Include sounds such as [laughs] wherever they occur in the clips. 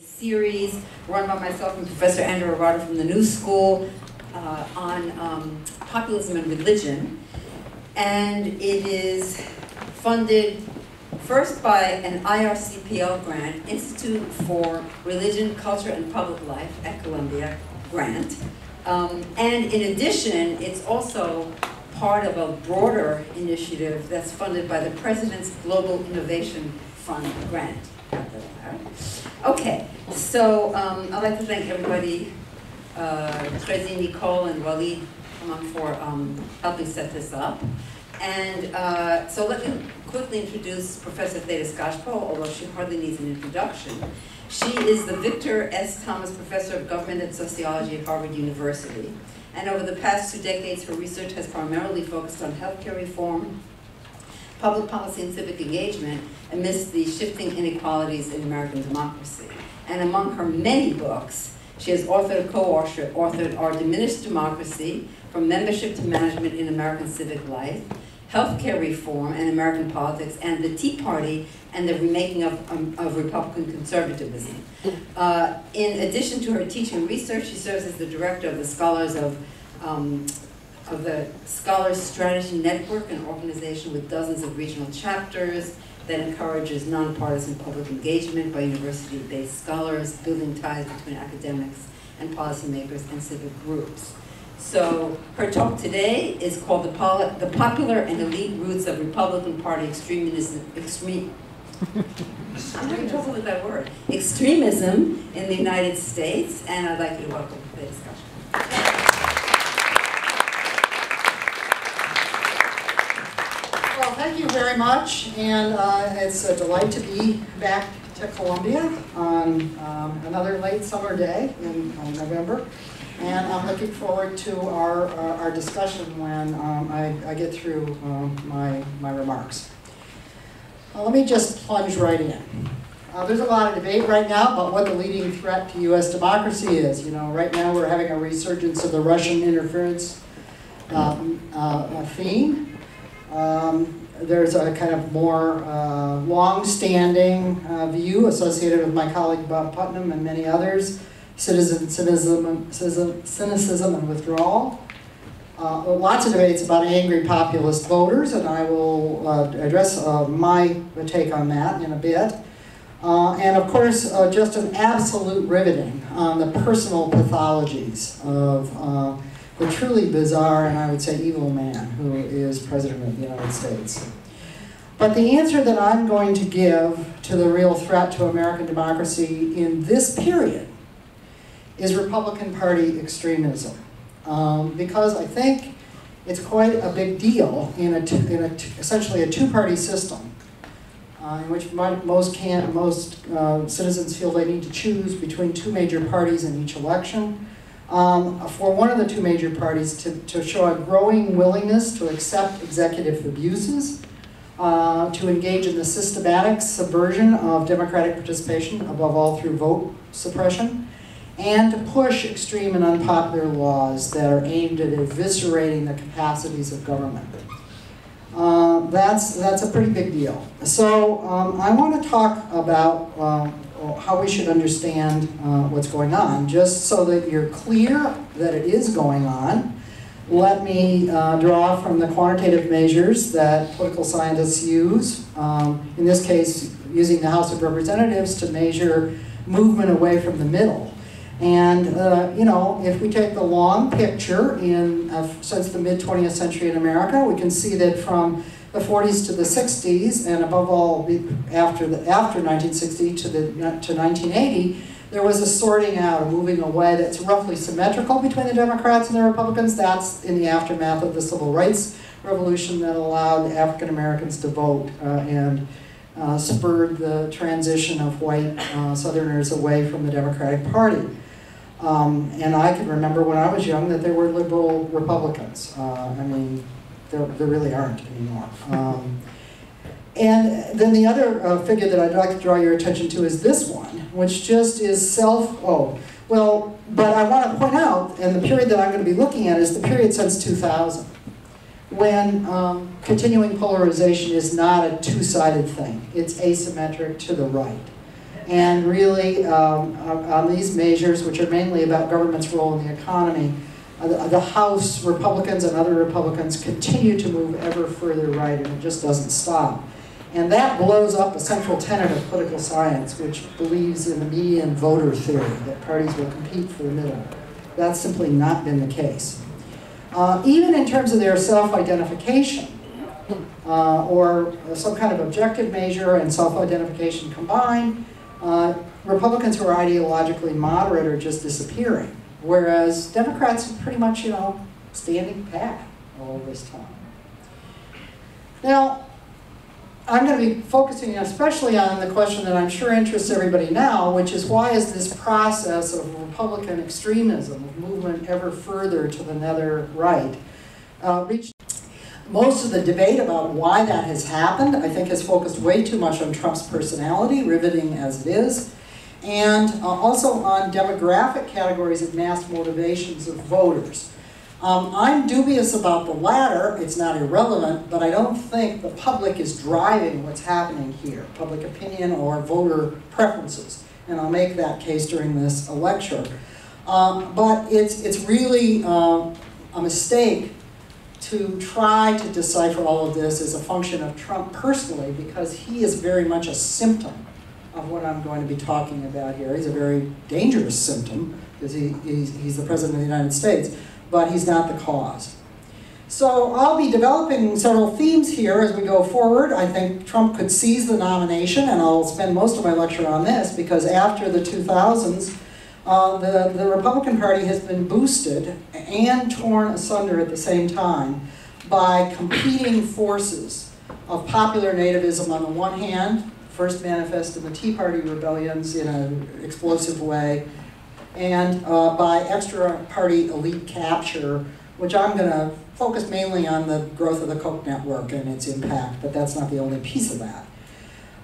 series run by myself and Professor Andrew Arato from the New School uh, on um, populism and religion. And it is funded first by an IRCPL grant, Institute for Religion, Culture, and Public Life at Columbia grant. Um, and in addition, it's also part of a broader initiative that's funded by the President's Global Innovation Fund grant. Okay, so um, I'd like to thank everybody, uh, Tracy, Nicole, and Walid for um, helping set this up. And uh, so let me quickly introduce Professor Theda Skocpol, although she hardly needs an introduction. She is the Victor S. Thomas Professor of Government and Sociology at Harvard University. And over the past two decades, her research has primarily focused on healthcare reform, public policy and civic engagement amidst the shifting inequalities in American democracy. And among her many books, she has authored, co-authored authored Our Diminished Democracy, From Membership to Management in American Civic Life, Healthcare Reform and American Politics, and the Tea Party and the Remaking of, um, of Republican Conservatism. Uh, in addition to her teaching and research, she serves as the director of the Scholars of um, of the Scholars Strategy Network, an organization with dozens of regional chapters that encourages nonpartisan public engagement by university-based scholars, building ties between academics and policymakers and civic groups. So her talk today is called the, Poli the Popular and Elite Roots of Republican Party Extremism, extreme, I'm having trouble with that word, extremism in the United States, and I'd like you to welcome the discussion. Thank you very much, and uh, it's a delight to be back to Columbia on um, another late summer day in uh, November. And I'm looking forward to our, uh, our discussion when um, I, I, get through um, my, my remarks. let me just plunge right in. Uh, there's a lot of debate right now about what the leading threat to U.S. democracy is. You know, right now we're having a resurgence of the Russian interference um, uh, theme. Um, there's a kind of more uh, long-standing uh, view associated with my colleague Bob Putnam and many others, citizen, cynicism, cynicism and withdrawal. Uh, lots of debates about angry populist voters, and I will uh, address uh, my take on that in a bit. Uh, and of course, just an absolute riveting on the personal pathologies of the truly bizarre and I would say evil man who is President of the United States. But the answer that I'm going to give to the real threat to American democracy in this period is Republican Party extremism. Um, because I think it's quite a big deal in, a in a essentially a two-party system uh, in which most, can most uh, citizens feel they need to choose between two major parties in each election um, for one of the two major parties to, to show a growing willingness to accept executive abuses, uh, to engage in the systematic subversion of democratic participation, above all through vote suppression, and to push extreme and unpopular laws that are aimed at eviscerating the capacities of government. Uh, that's, that's a pretty big deal. So um, I want to talk about um, how we should understand uh, what's going on. Just so that you're clear that it is going on, let me uh, draw from the quantitative measures that political scientists use, um, in this case using the House of Representatives to measure movement away from the middle. And, uh, you know, if we take the long picture in uh, since the mid-20th century in America, we can see that from the 40s to the 60s, and above all after, the, after 1960 to, the, to 1980, there was a sorting out, a moving away that's roughly symmetrical between the Democrats and the Republicans. That's in the aftermath of the Civil Rights Revolution that allowed African Americans to vote uh, and uh, spurred the transition of white uh, Southerners away from the Democratic Party. Um, and I can remember when I was young that there were liberal Republicans. Uh, I mean, there, there really aren't anymore. Um, and then the other uh, figure that I'd like to draw your attention to is this one, which just is self, oh, well, but I want to point out, and the period that I'm going to be looking at is the period since 2000, when um, continuing polarization is not a two-sided thing. It's asymmetric to the right. And really, um, on these measures, which are mainly about government's role in the economy, the House Republicans and other Republicans continue to move ever further right, and it just doesn't stop. And that blows up a central tenet of political science, which believes in the median voter theory, that parties will compete for the middle. That's simply not been the case. Uh, even in terms of their self-identification, uh, or some kind of objective measure and self-identification combined, uh, Republicans who are ideologically moderate are just disappearing, whereas Democrats are pretty much, you know, standing pat all this time. Now, I'm going to be focusing especially on the question that I'm sure interests everybody now, which is why is this process of Republican extremism, of movement ever further to the nether right, uh, reached most of the debate about why that has happened, I think, has focused way too much on Trump's personality, riveting as it is, and uh, also on demographic categories of mass motivations of voters. Um, I'm dubious about the latter, it's not irrelevant, but I don't think the public is driving what's happening here, public opinion or voter preferences. And I'll make that case during this lecture. Um, but it's, it's really uh, a mistake to try to decipher all of this as a function of Trump personally because he is very much a symptom of what I'm going to be talking about here. He's a very dangerous symptom because he, he's, he's the President of the United States, but he's not the cause. So I'll be developing several themes here as we go forward. I think Trump could seize the nomination, and I'll spend most of my lecture on this because after the 2000s, uh, the, the Republican Party has been boosted and torn asunder at the same time by competing forces of popular nativism on the one hand, first manifest in the Tea Party rebellions in an explosive way, and uh, by extra party elite capture, which I'm going to focus mainly on the growth of the Koch network and its impact, but that's not the only piece of that.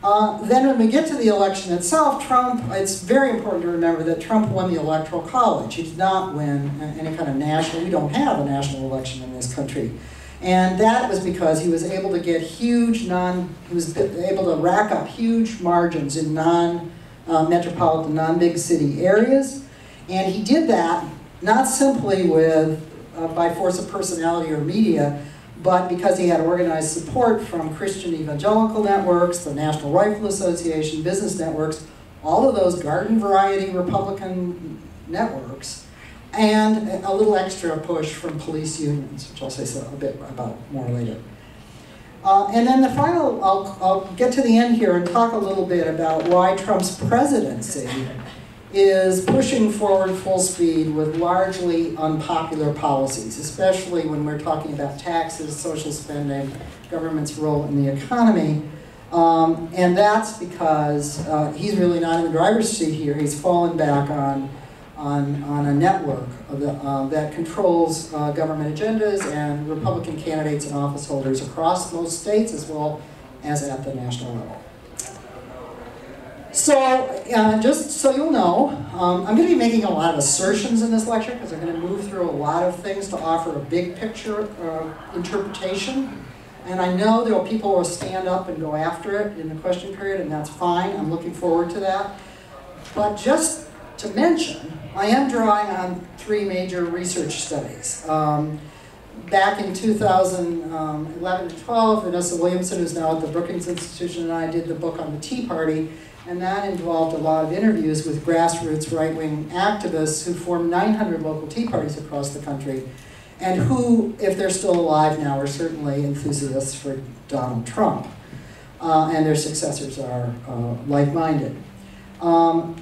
Uh, then when we get to the election itself, Trump, it's very important to remember that Trump won the Electoral College. He did not win any kind of national, we don't have a national election in this country. And that was because he was able to get huge non, he was able to rack up huge margins in non-metropolitan, uh, non-big city areas. And he did that not simply with, uh, by force of personality or media, but because he had organized support from Christian evangelical networks, the National Rifle Association, business networks, all of those garden variety Republican networks, and a little extra push from police unions, which I'll say a bit about more later. Uh, and then the final, I'll, I'll get to the end here and talk a little bit about why Trump's presidency is pushing forward full speed with largely unpopular policies, especially when we're talking about taxes, social spending, government's role in the economy. Um, and that's because uh, he's really not in the driver's seat here. He's fallen back on, on, on a network the, uh, that controls uh, government agendas and Republican candidates and office holders across most states as well as at the national level. So, uh, just so you'll know, um, I'm going to be making a lot of assertions in this lecture because I'm going to move through a lot of things to offer a big picture uh, interpretation. And I know there are people who will stand up and go after it in the question period, and that's fine. I'm looking forward to that. But just to mention, I am drawing on three major research studies. Um, back in 2011 to 12, Vanessa Williamson, who's now at the Brookings Institution, and I did the book on the Tea Party, and that involved a lot of interviews with grassroots right-wing activists who formed 900 local Tea Parties across the country, and who, if they're still alive now, are certainly enthusiasts for Donald Trump. Uh, and their successors are uh, like-minded. Um,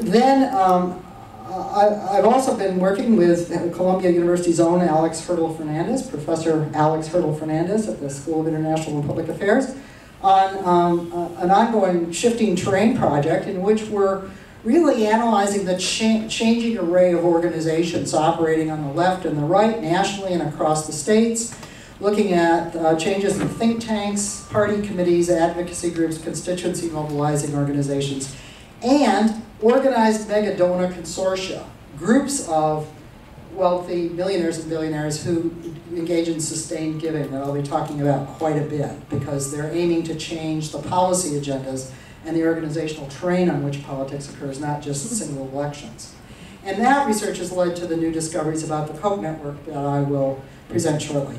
then um, I, have also been working with Columbia University's own Alex Hertel-Fernandez, Professor Alex Hertel-Fernandez at the School of International and Public Affairs, on um, an ongoing shifting terrain project in which we're really analyzing the cha changing array of organizations operating on the left and the right, nationally and across the states, looking at uh, changes in think tanks, party committees, advocacy groups, constituency mobilizing organizations, and organized mega donor consortia, groups of wealthy millionaires and billionaires who engage in sustained giving that I'll be talking about quite a bit because they're aiming to change the policy agendas and the organizational terrain on which politics occurs, not just mm-hmm. single elections. And that research has led to the new discoveries about the Koch network that I will present shortly.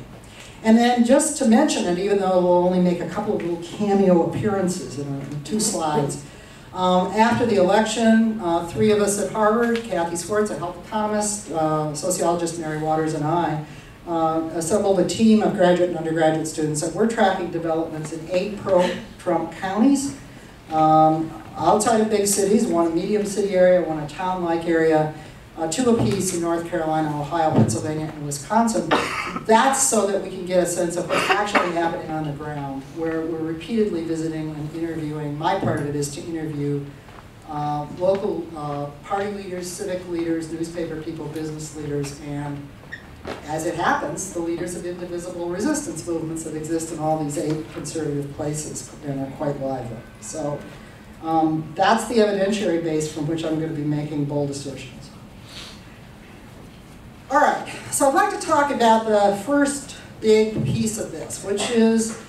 And then just to mention it, even though we'll only make a couple of little cameo appearances in, in two slides, um, after the election, uh, three of us at Harvard, Kathy Swartz, a health economist, uh, sociologist Mary Waters, and I, uh, assembled a team of graduate and undergraduate students, and we're tracking developments in eight pro-Trump counties, um, outside of big cities, one a medium city area, one a town-like area, uh, two apiece in North Carolina, Ohio, Pennsylvania, and Wisconsin. That's so that we can get a sense of what's actually happening on the ground, where we're repeatedly visiting and interviewing. My part of it is to interview uh, local uh, party leaders, civic leaders, newspaper people, business leaders, and as it happens, the leaders of indivisible resistance movements that exist in all these eight conservative places and are quite lively. So um, that's the evidentiary base from which I'm going to be making bold assertions. All right, so I'd like to talk about the first big piece of this, which is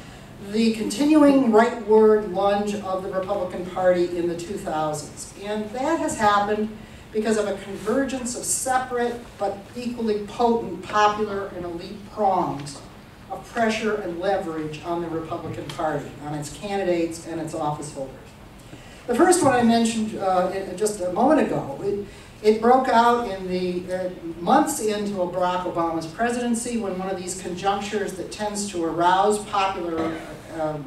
the continuing rightward lunge of the Republican Party in the 2000s. And that has happened because of a convergence of separate but equally potent popular and elite prongs of pressure and leverage on the Republican Party, on its candidates and its office holders. The first one I mentioned uh, just a moment ago, it, it broke out in the uh, months into Barack Obama's presidency when one of these conjunctures that tends to arouse popular uh,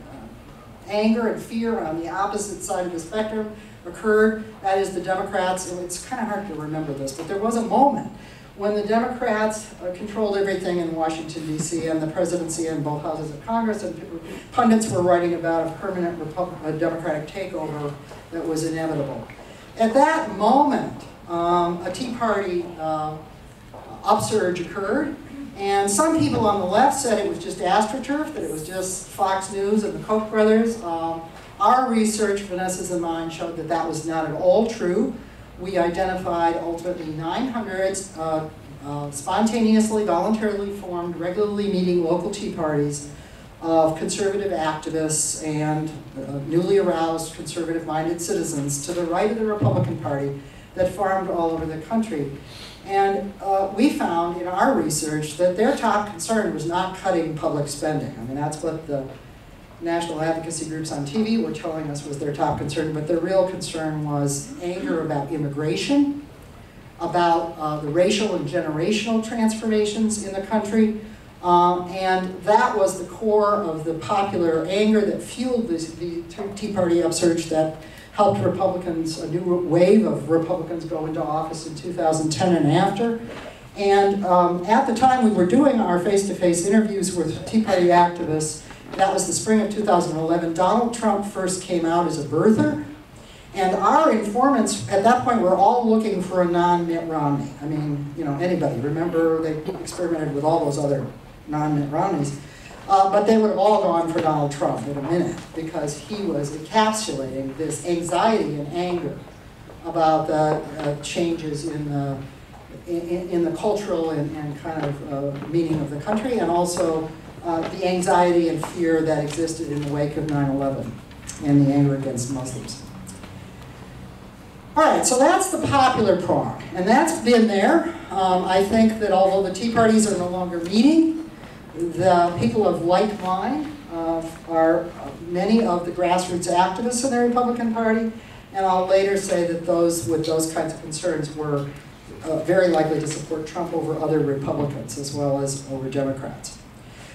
anger and fear on the opposite side of the spectrum occurred. That is the Democrats, it's kind of hard to remember this, but there was a moment when the Democrats uh, controlled everything in Washington, D.C., and the presidency and both houses of Congress, and pundits were writing about a permanent Repub Democratic takeover that was inevitable. At that moment, um, a Tea Party uh, upsurge occurred, and some people on the left said it was just astroturf, that it was just Fox News and the Koch brothers. Um, our research, Vanessa's and mine, showed that that was not at all true. We identified ultimately 900 uh, uh, spontaneously, voluntarily formed, regularly meeting local tea parties of conservative activists and uh, newly aroused conservative-minded citizens to the right of the Republican Party that farmed all over the country. And uh, we found in our research that their top concern was not cutting public spending. I mean, that's what the national advocacy groups on TV were telling us was their top concern, but their real concern was anger about immigration, about uh, the racial and generational transformations in the country, um, and that was the core of the popular anger that fueled this, the Tea Party upsurge that helped Republicans, a new wave of Republicans go into office in 2010 and after. And um, at the time we were doing our face-to-face -face interviews with Tea Party activists, that was the spring of 2011. Donald Trump first came out as a birther. And our informants at that point were all looking for a non-Mitt Romney. I mean, you know, anybody. Remember, they experimented with all those other non-Mitt Romneys. Uh, but they would have all gone for Donald Trump in a minute because he was encapsulating this anxiety and anger about the uh, changes in the, in, in, the cultural and, and kind of uh, meaning of the country and also uh, the anxiety and fear that existed in the wake of 9-11 and the anger against Muslims. All right, so that's the popular prong, and that's been there. Um, I think that although the Tea Parties are no longer meeting, the people of like mind uh, are many of the grassroots activists in the Republican Party, and I'll later say that those with those kinds of concerns were uh, very likely to support Trump over other Republicans as well as over Democrats.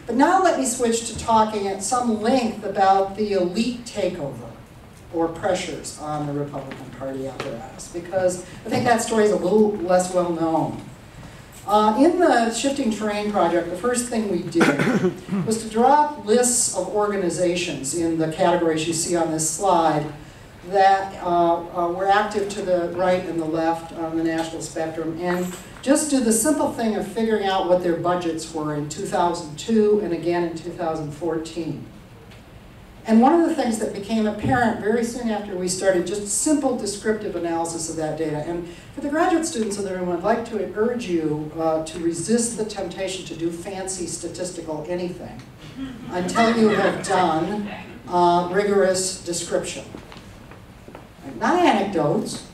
But now let me switch to talking at some length about the elite takeover or pressures on the Republican Party apparatus, because I think that story is a little less well known. Uh, in the Shifting Terrain project, the first thing we did [coughs] was to draw up lists of organizations in the categories you see on this slide that uh, uh, were active to the right and the left on the national spectrum and just do the simple thing of figuring out what their budgets were in 2002 and again in 2014. And one of the things that became apparent very soon after we started just simple descriptive analysis of that data, and for the graduate students in the room, I'd like to urge you uh, to resist the temptation to do fancy statistical anything [laughs] until you have done uh, rigorous description. Not anecdotes,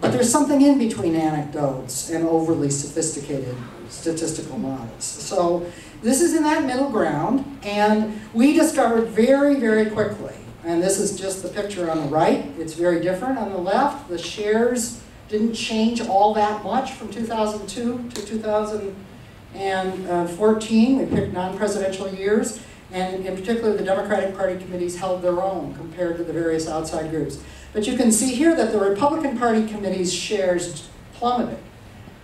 but there's something in between anecdotes and overly sophisticated statistical models. So this is in that middle ground, and we discovered very, very quickly, and this is just the picture on the right, it's very different on the left. The shares didn't change all that much from 2002 to 2014. We picked non-presidential years, and in particular, the Democratic Party committees held their own compared to the various outside groups. But you can see here that the Republican Party committee's shares plummeted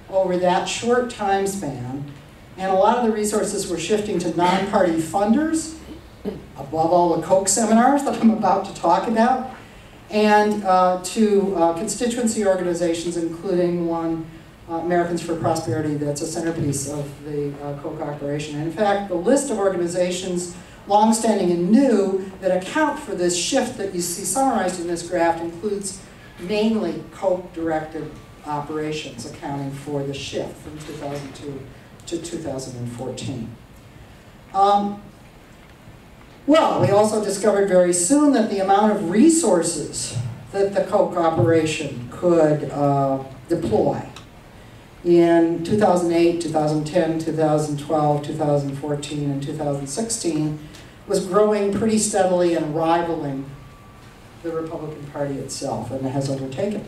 over that short time span, and a lot of the resources were shifting to non-party funders, above all the Koch seminars that I'm about to talk about, and uh, to uh, constituency organizations, including one, uh, Americans for Prosperity, that's a centerpiece of the uh, Koch operation. In fact, the list of organizations, longstanding and new, that account for this shift that you see summarized in this graph includes mainly Koch-directed operations, accounting for the shift from 2002 to 2014. Um, well, we also discovered very soon that the amount of resources that the Koch operation could uh, deploy in 2008, 2010, 2012, 2014, and 2016 was growing pretty steadily and rivaling the Republican Party itself and has overtaken it.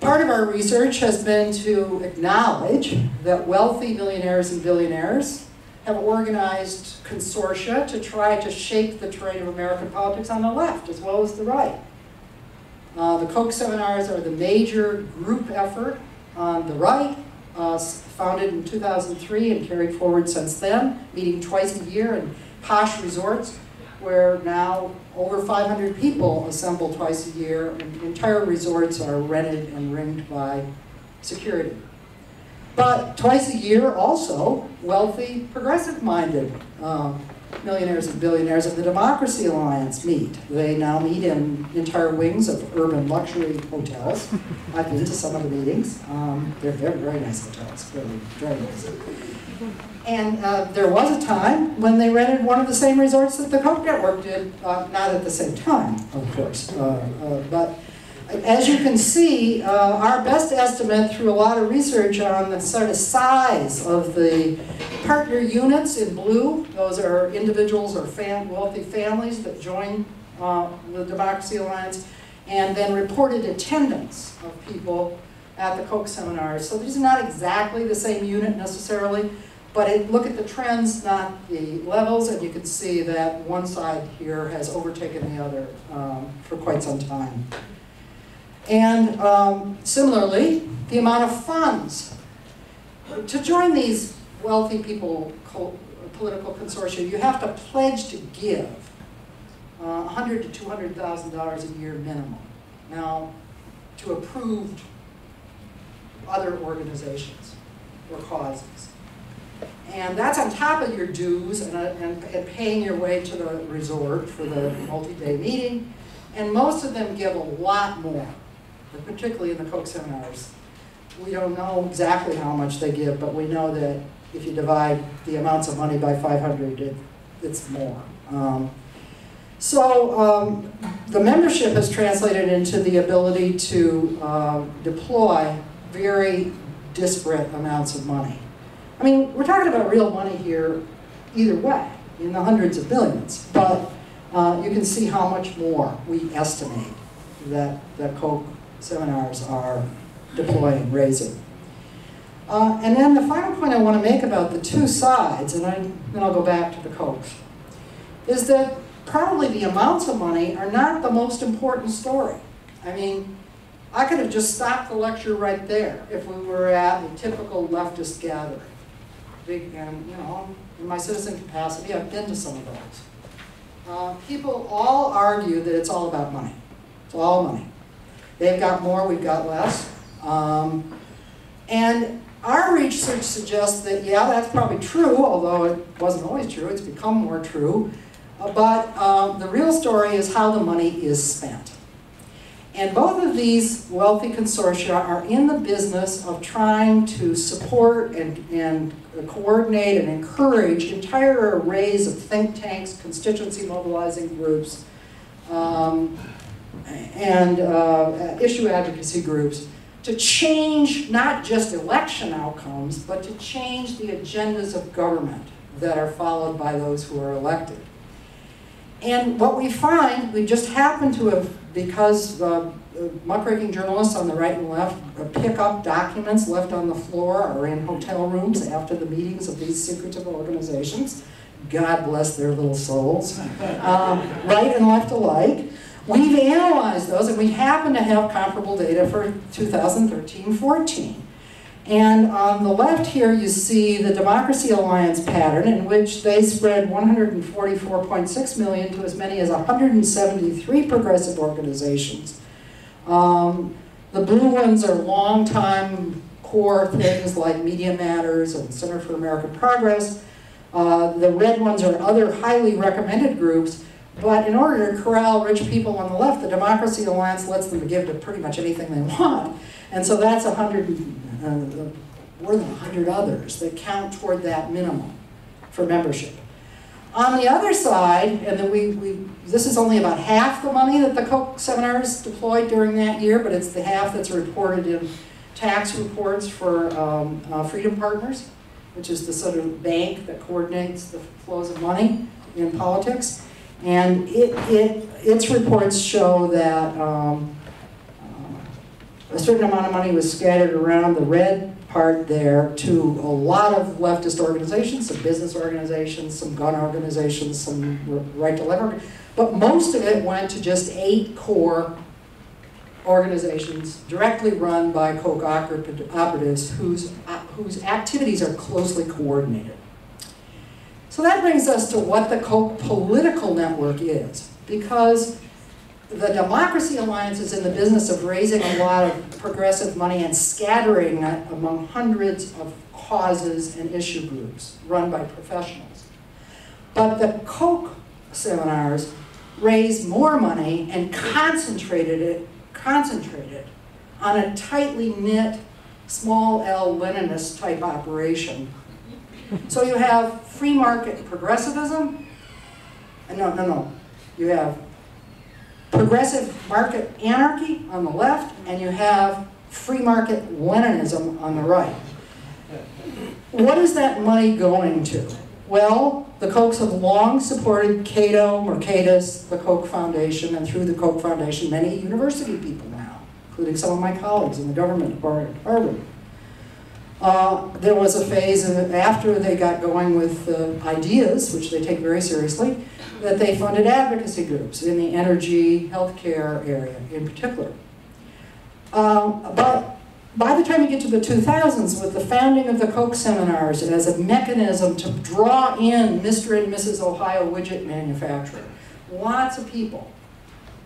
Part of our research has been to acknowledge that wealthy millionaires and billionaires have organized consortia to try to shape the terrain of American politics on the left as well as the right. Uh, the Koch seminars are the major group effort on the right, uh, founded in 2003 and carried forward since then, meeting twice a year in posh resorts where now over 500 people assemble twice a year, and entire resorts are rented and ringed by security. But twice a year also, wealthy, progressive-minded um, millionaires and billionaires of the Democracy Alliance meet. They now meet in entire wings of urban luxury hotels. I've been to some of the meetings. Um, they're very, very nice hotels, really, very nice. And uh, there was a time when they rented one of the same resorts that the Koch network did, uh, not at the same time, of course. Uh, uh but as you can see, uh, our best estimate through a lot of research on the sort of size of the partner units in blue, those are individuals or fam wealthy families that join uh, the Democracy Alliance, and then reported attendance of people at the Koch seminars. So these are not exactly the same unit necessarily, but it, look at the trends, not the levels, and you can see that one side here has overtaken the other um, for quite some time. And um, similarly, the amount of funds. To join these wealthy people political consortia, you have to pledge to give uh, 100 to $200,000 a year minimum. Now, to approved other organizations or causes. And that's on top of your dues and, uh, and, and paying your way to the resort for the multi-day meeting. And most of them give a lot more, particularly in the Koch seminars. We don't know exactly how much they give, but we know that if you divide the amounts of money by 500, it, it's more. Um, so um, the membership has translated into the ability to uh, deploy very disparate amounts of money. I mean, we're talking about real money here either way, in the hundreds of billions, but uh, you can see how much more we estimate that the Koch seminars are deploying, raising. Uh, and then the final point I want to make about the two sides, and I, then I'll go back to the Kochs, is that probably the amounts of money are not the most important story. I mean, I could have just stopped the lecture right there if we were at a typical leftist gathering big, and you know, in my citizen capacity, I've been to some of those. Uh, people all argue that it's all about money. It's all money. They've got more, we've got less. Um, and our research suggests that, yeah, that's probably true, although it wasn't always true, it's become more true. Uh, but um, the real story is how the money is spent. And both of these wealthy consortia are in the business of trying to support and, and coordinate and encourage entire arrays of think tanks, constituency mobilizing groups, um, and uh, issue advocacy groups to change not just election outcomes, but to change the agendas of government that are followed by those who are elected. And what we find, we just happen to have, because uh, muckraking journalists on the right and left pick up documents left on the floor or in hotel rooms after the meetings of these secretive organizations. God bless their little souls. Um, right and left alike. We've analyzed those and we happen to have comparable data for 2013-14. And on the left here you see the Democracy Alliance pattern in which they spread 144.6 million to as many as 173 progressive organizations. Um, the blue ones are long-time core things like Media Matters and Center for American Progress. Uh, the red ones are other highly recommended groups but in order to corral rich people on the left, the Democracy Alliance lets them give to pretty much anything they want. And so that's hundred, uh, more than hundred others that count toward that minimum for membership. On the other side, and then we, we, this is only about half the money that the Koch seminars deployed during that year, but it's the half that's reported in tax reports for um, uh, Freedom Partners, which is the sort of bank that coordinates the flows of money in politics. And it, it, its reports show that um, a certain amount of money was scattered around the red part there to a lot of leftist organizations, some business organizations, some gun organizations, some right to life but most of it went to just eight core organizations directly run by Koch operatives whose, uh, whose activities are closely coordinated. So that brings us to what the Koch political network is, because the Democracy Alliance is in the business of raising a lot of progressive money and scattering it among hundreds of causes and issue groups run by professionals. But the Koch seminars raised more money and concentrated it, concentrated on a tightly knit, small L Leninist type operation so you have free market progressivism, and no, no, no. You have progressive market anarchy on the left, and you have free market Leninism on the right. What is that money going to? Well, the Kochs have long supported Cato, Mercatus, the Koch Foundation, and through the Koch Foundation, many university people now, including some of my colleagues in the government department at Harvard. Uh, there was a phase after they got going with uh, ideas, which they take very seriously, that they funded advocacy groups in the energy, healthcare area in particular. Um, but by the time you get to the 2000s, with the founding of the Koch seminars as a mechanism to draw in Mr. and Mrs. Ohio widget manufacturer, lots of people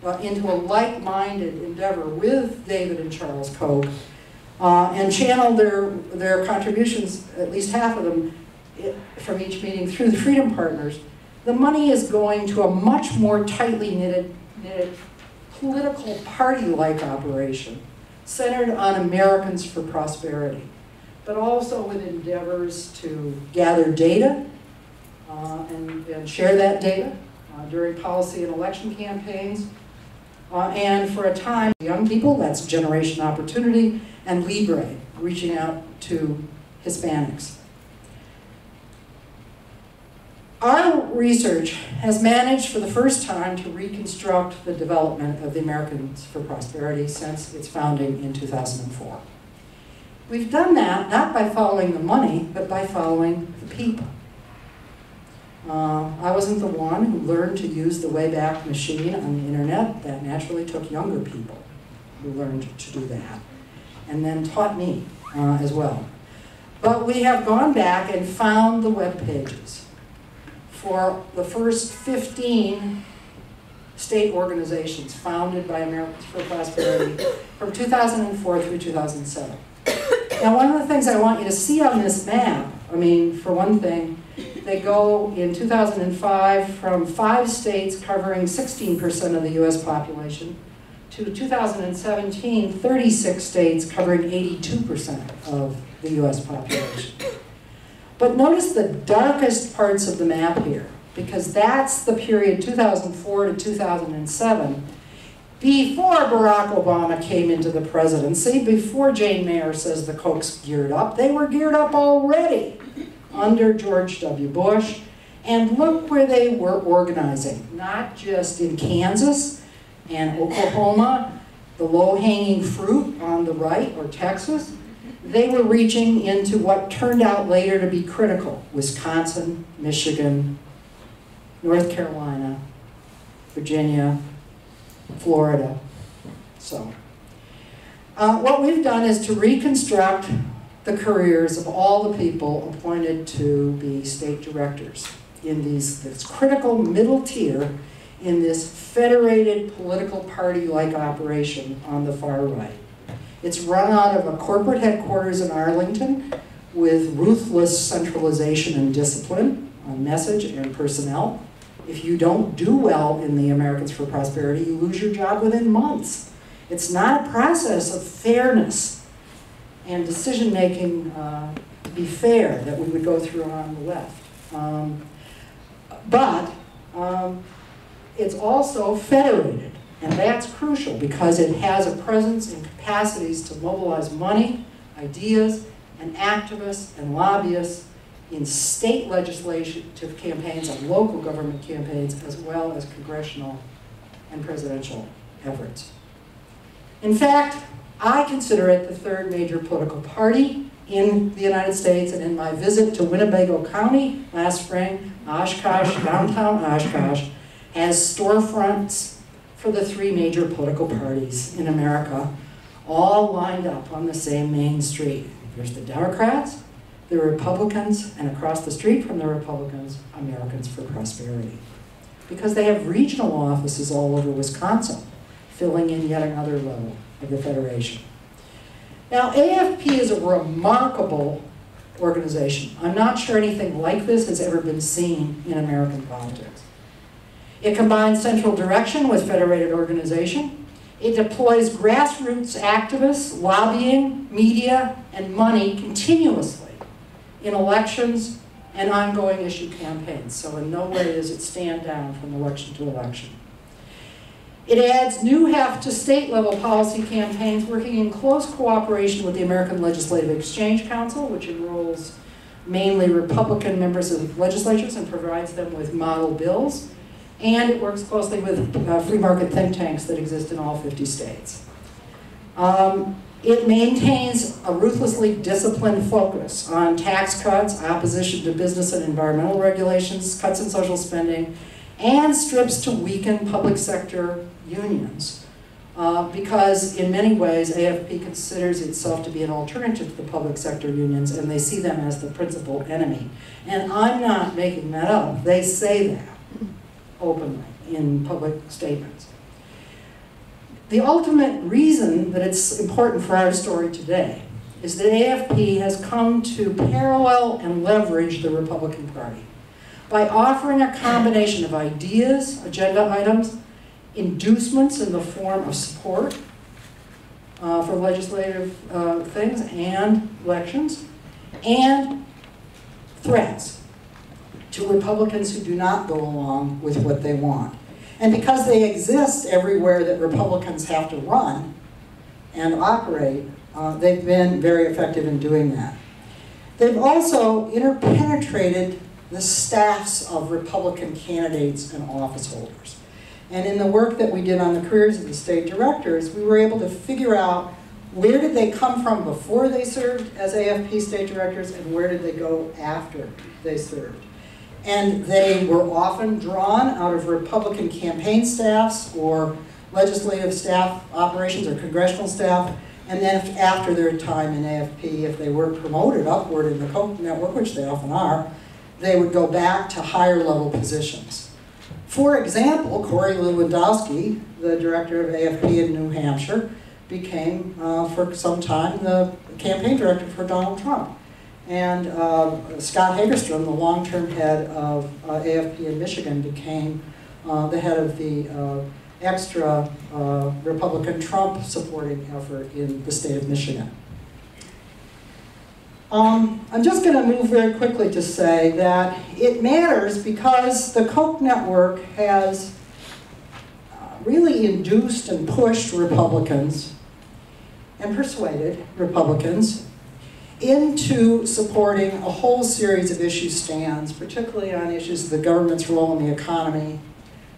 uh, into a like-minded endeavor with David and Charles Koch, uh, and channel their, their contributions, at least half of them, from each meeting through the Freedom Partners, the money is going to a much more tightly knitted, knitted political party-like operation centered on Americans for prosperity, but also with endeavors to gather data uh, and, and, share that data uh, during policy and election campaigns. Uh, and for a time, young people, that's Generation Opportunity, and Libre, reaching out to Hispanics. Our research has managed for the first time to reconstruct the development of the Americans for Prosperity since its founding in 2004. We've done that not by following the money, but by following the people. Uh, I wasn't the one who learned to use the Wayback Machine on the internet. That naturally took younger people who learned to do that and then taught me uh, as well. But we have gone back and found the web pages for the first 15 state organizations founded by Americans for Prosperity [coughs] from 2004 through 2007. Now one of the things I want you to see on this map, I mean, for one thing, they go in 2005 from five states covering 16% of the US population to 2017, 36 states covering 82% of the US population. But notice the darkest parts of the map here, because that's the period 2004 to 2007, before Barack Obama came into the presidency, before Jane Mayer says the Kochs geared up, they were geared up already under George W. Bush. And look where they were organizing, not just in Kansas and Oklahoma, the low-hanging fruit on the right, or Texas. They were reaching into what turned out later to be critical, Wisconsin, Michigan, North Carolina, Virginia, Florida. So, uh, what we've done is to reconstruct the careers of all the people appointed to be state directors in these, this critical middle tier in this federated political party-like operation on the far right. It's run out of a corporate headquarters in Arlington with ruthless centralization and discipline on message and personnel. If you don't do well in the Americans for Prosperity, you lose your job within months. It's not a process of fairness and decision-making uh, be fair that we would go through on the left. Um, but um, it's also federated, and that's crucial because it has a presence and capacities to mobilize money, ideas, and activists and lobbyists in state legislative campaigns and local government campaigns, as well as congressional and presidential efforts. In fact, I consider it the third major political party in the United States, and in my visit to Winnebago County last spring, Oshkosh, downtown Oshkosh, has storefronts for the three major political parties in America, all lined up on the same main street. There's the Democrats, the Republicans, and across the street from the Republicans, Americans for Prosperity. Because they have regional offices all over Wisconsin, filling in yet another level of the Federation. Now, AFP is a remarkable organization. I'm not sure anything like this has ever been seen in American politics. It combines central direction with federated organization. It deploys grassroots activists, lobbying, media, and money continuously in elections and ongoing issue campaigns. So in no way does it stand down from election to election. It adds new heft to state level policy campaigns working in close cooperation with the American Legislative Exchange Council, which enrolls mainly Republican members of legislatures and provides them with model bills. And it works closely with uh, free market think tanks that exist in all 50 states. Um, it maintains a ruthlessly disciplined focus on tax cuts, opposition to business and environmental regulations, cuts in social spending, and strips to weaken public sector unions. Uh, because in many ways, AFP considers itself to be an alternative to the public sector unions, and they see them as the principal enemy. And I'm not making that up. They say that openly in public statements. The ultimate reason that it's important for our story today is that AFP has come to parallel and leverage the Republican Party by offering a combination of ideas, agenda items, inducements in the form of support uh, for legislative uh, things and elections, and threats to Republicans who do not go along with what they want. And because they exist everywhere that Republicans have to run and operate, uh, they've been very effective in doing that. They've also interpenetrated the staffs of Republican candidates and office holders. And in the work that we did on the careers of the state directors, we were able to figure out where did they come from before they served as AFP state directors and where did they go after they served. And they were often drawn out of Republican campaign staffs or legislative staff operations or congressional staff. And then after their time in AFP, if they were promoted upward in the Koch network, which they often are, they would go back to higher level positions. For example, Corey Lewandowski, the director of AFP in New Hampshire, became uh, for some time the campaign director for Donald Trump. And uh, Scott Hagerstrom, the long-term head of uh, AFP in Michigan, became uh, the head of the uh, extra uh, Republican Trump supporting effort in the state of Michigan. Um, I'm just going to move very quickly to say that it matters because the Koch network has uh, really induced and pushed Republicans and persuaded Republicans into supporting a whole series of issue stands, particularly on issues of the government's role in the economy,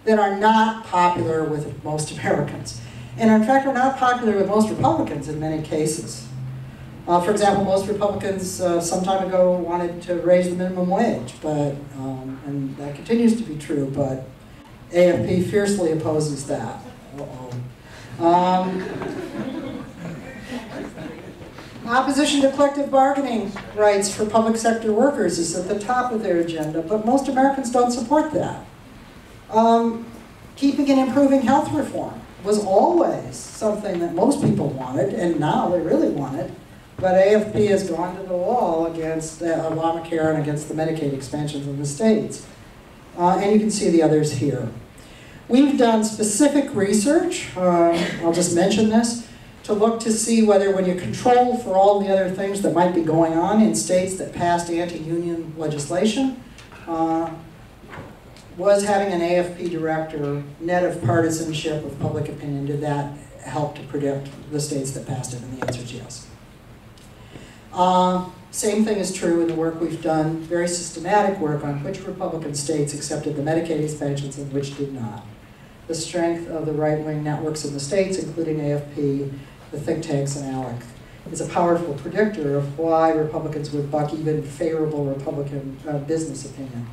that are not popular with most Americans. And in fact, are not popular with most Republicans in many cases. Uh, for example, most Republicans uh, some time ago wanted to raise the minimum wage, but um, and that continues to be true, but AFP fiercely opposes that. Uh-oh. Um, Opposition to collective bargaining rights for public sector workers is at the top of their agenda, but most Americans don't support that. Um, keeping and improving health reform was always something that most people wanted, and now they really want it. But AFP has gone to the wall against uh, Obamacare and against the Medicaid expansions in the states. Uh, and you can see the others here. We've done specific research, uh, I'll just mention this, to look to see whether when you control for all the other things that might be going on in states that passed anti-union legislation, uh, was having an AFP director, net of partisanship of public opinion, did that help to predict the states that passed it? And the answer is yes. Uh, same thing is true in the work we've done, very systematic work on which Republican states accepted the Medicaid expansions and which did not. The strength of the right-wing networks in the states, including AFP, the think tanks, and ALEC, is a powerful predictor of why Republicans would buck even favorable Republican uh, business opinion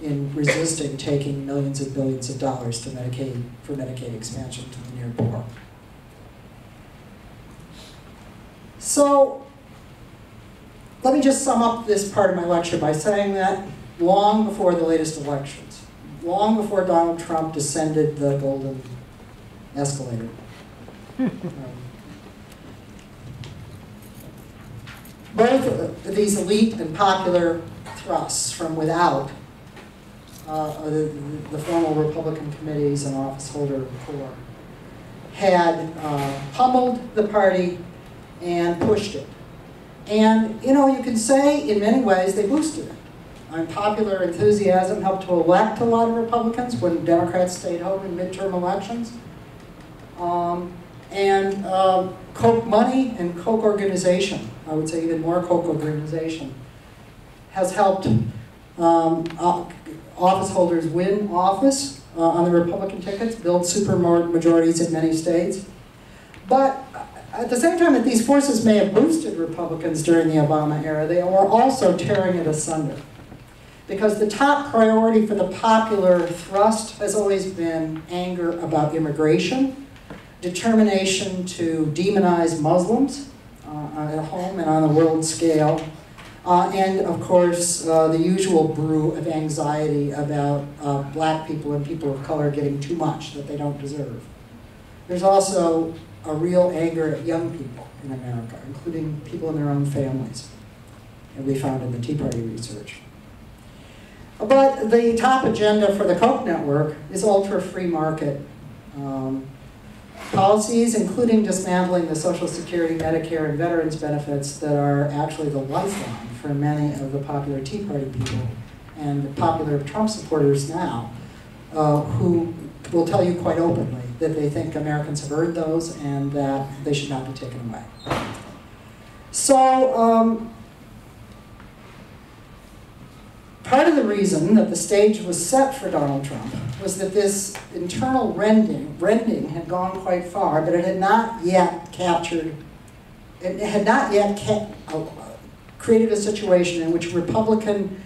in resisting taking millions and billions of dollars to Medicaid for Medicaid expansion to the near poor. So let me just sum up this part of my lecture by saying that long before the latest elections, long before Donald Trump descended the golden escalator, [laughs] um, both these elite and popular thrusts from without uh, the, the formal Republican committees and office holder corps had uh, pummeled the party and pushed it. And, you know, you can say in many ways they boosted it. Unpopular enthusiasm helped to elect a lot of Republicans when Democrats stayed home in midterm elections. Um, and uh, Koch money and Koch organization, I would say even more Koch organization, has helped um, uh, office holders win office uh, on the Republican tickets, build super majorities in many states. But at the same time that these forces may have boosted Republicans during the Obama era, they were also tearing it asunder. Because the top priority for the popular thrust has always been anger about immigration, determination to demonize Muslims uh, at home and on a world scale, uh, and of course, uh, the usual brew of anxiety about uh, black people and people of color getting too much that they don't deserve. There's also a real anger at young people in America, including people in their own families, and we found in the Tea Party research. But the top agenda for the Koch network is ultra-free market um, policies, including dismantling the Social Security, Medicare, and veterans benefits that are actually the lifeline for many of the popular Tea Party people and the popular Trump supporters now, uh, who will tell you quite openly that they think Americans have earned those and that they should not be taken away. So, um, part of the reason that the stage was set for Donald Trump was that this internal rending, rending had gone quite far, but it had not yet captured, it had not yet uh, created a situation in which Republican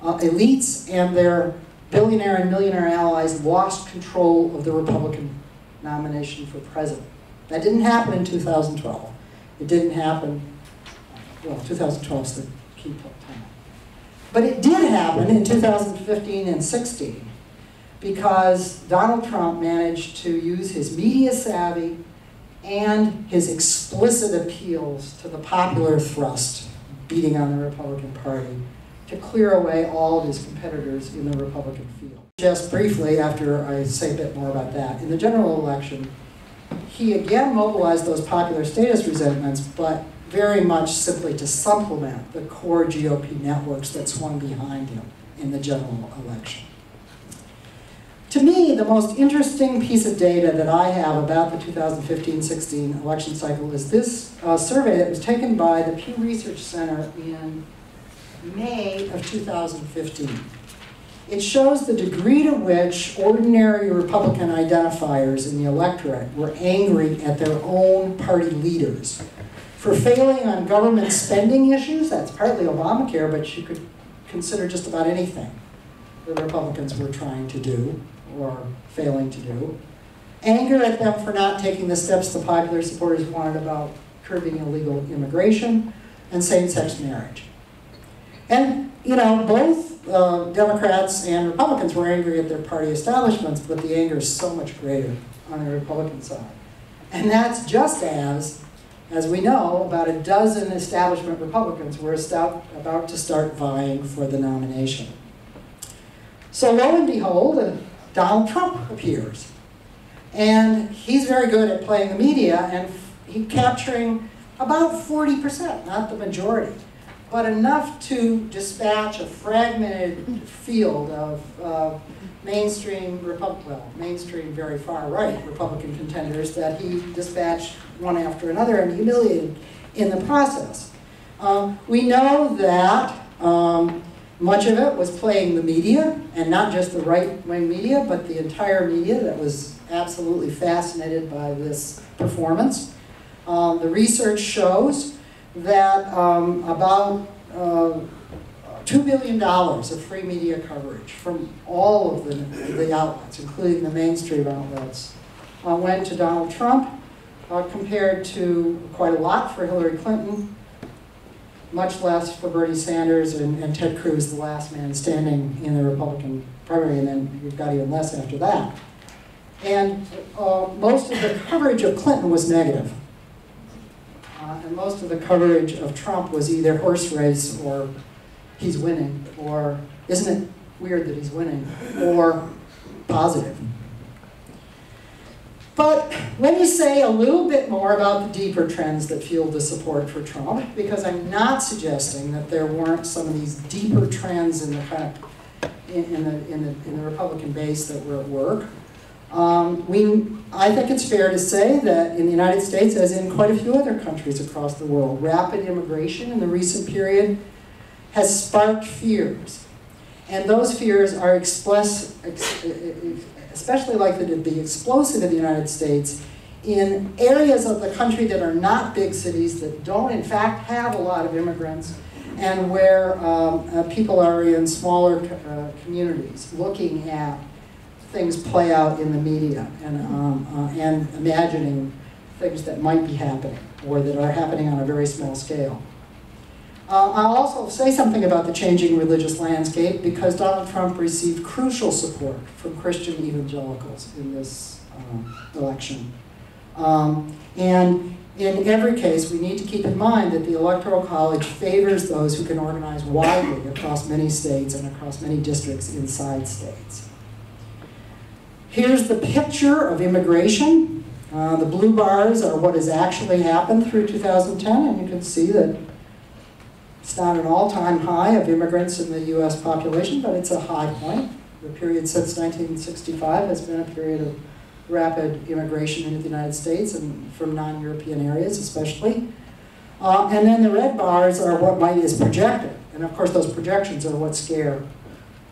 uh, elites and their billionaire and millionaire allies lost control of the Republican nomination for president. That didn't happen in 2012. It didn't happen, well, 2012 is the key time. But it did happen in 2015 and 16 because Donald Trump managed to use his media savvy and his explicit appeals to the popular thrust beating on the Republican Party to clear away all of his competitors in the Republican field. just briefly, after I say a bit more about that, in the general election, he again mobilized those popular status resentments, but very much simply to supplement the core GOP networks that swung behind him in the general election. To me, the most interesting piece of data that I have about the 2015-16 election cycle is this uh, survey that was taken by the Pew Research Center in May of 2015. It shows the degree to which ordinary Republican identifiers in the electorate were angry at their own party leaders for failing on government spending issues. That's partly Obamacare, but you could consider just about anything the Republicans were trying to do or failing to do. Anger at them for not taking the steps the popular supporters wanted about curbing illegal immigration and same-sex marriage. And, you know, both uh, Democrats and Republicans were angry at their party establishments, but the anger is so much greater on the Republican side. And that's just as, as we know, about a dozen establishment Republicans were about to start vying for the nomination. So lo and behold, uh, Donald Trump appears. And he's very good at playing the media and he capturing about 40%, not the majority but enough to dispatch a fragmented field of uh, mainstream Republic, well, mainstream very far right Republican contenders that he dispatched one after another and humiliated in the process. Um, we know that um, much of it was playing the media, and not just the right-wing media, but the entire media that was absolutely fascinated by this performance. Um, the research shows that um, about uh, $2 billion of free media coverage from all of the, the outlets, including the mainstream outlets, uh, went to Donald Trump, uh, compared to quite a lot for Hillary Clinton, much less for Bernie Sanders and, and Ted Cruz, the last man standing in the Republican primary, and then you've got even less after that. And uh, most of the coverage of Clinton was negative. Uh, and most of the coverage of Trump was either horse race or he's winning, or isn't it weird that he's winning, or positive. But let me say a little bit more about the deeper trends that fueled the support for Trump, because I'm not suggesting that there weren't some of these deeper trends in the kind in, in the, in, the, in the Republican base that were at work. Um, we, I think it's fair to say that in the United States, as in quite a few other countries across the world, rapid immigration in the recent period has sparked fears. And those fears are express, especially likely to be explosive in the United States in areas of the country that are not big cities, that don't in fact have a lot of immigrants, and where um, uh, people are in smaller uh, communities looking at things play out in the media and, um, uh, and imagining things that might be happening or that are happening on a very small scale. Uh, I'll also say something about the changing religious landscape because Donald Trump received crucial support from Christian evangelicals in this uh, election. Um, and in every case, we need to keep in mind that the Electoral College favors those who can organize widely across many states and across many districts inside states. Here's the picture of immigration. Uh, the blue bars are what has actually happened through 2010, and you can see that it's not an all-time high of immigrants in the U.S. population, but it's a high point. The period since 1965 has been a period of rapid immigration into the United States and from non-European areas especially. Uh, and then the red bars are what might is projected. And of course those projections are what scare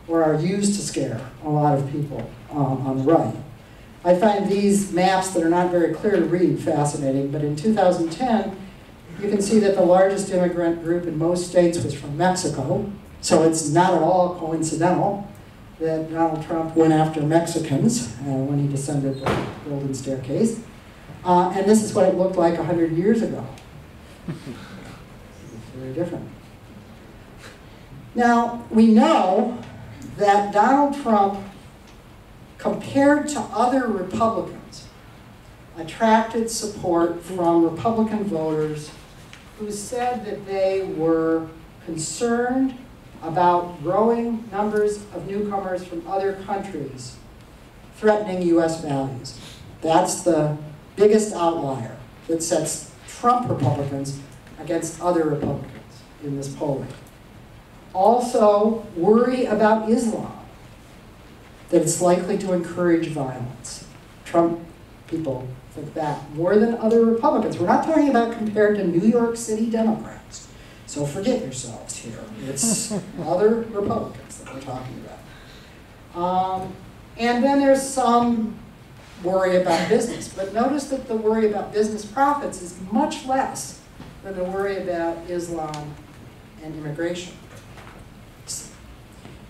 or are used to scare a lot of people um, on the right. I find these maps that are not very clear to read fascinating, but in 2010, you can see that the largest immigrant group in most states was from Mexico, so it's not at all coincidental that Donald Trump went after Mexicans uh, when he descended the Golden Staircase. Uh, and this is what it looked like 100 years ago. It's very different. Now, we know that Donald Trump, compared to other Republicans, attracted support from Republican voters who said that they were concerned about growing numbers of newcomers from other countries threatening US values. That's the biggest outlier that sets Trump Republicans against other Republicans in this polling. Also, worry about Islam, that it's likely to encourage violence. Trump people think that more than other Republicans. We're not talking about compared to New York City Democrats. So forget yourselves here. It's [laughs] other Republicans that we're talking about. Um, and then there's some worry about business. But notice that the worry about business profits is much less than the worry about Islam and immigration.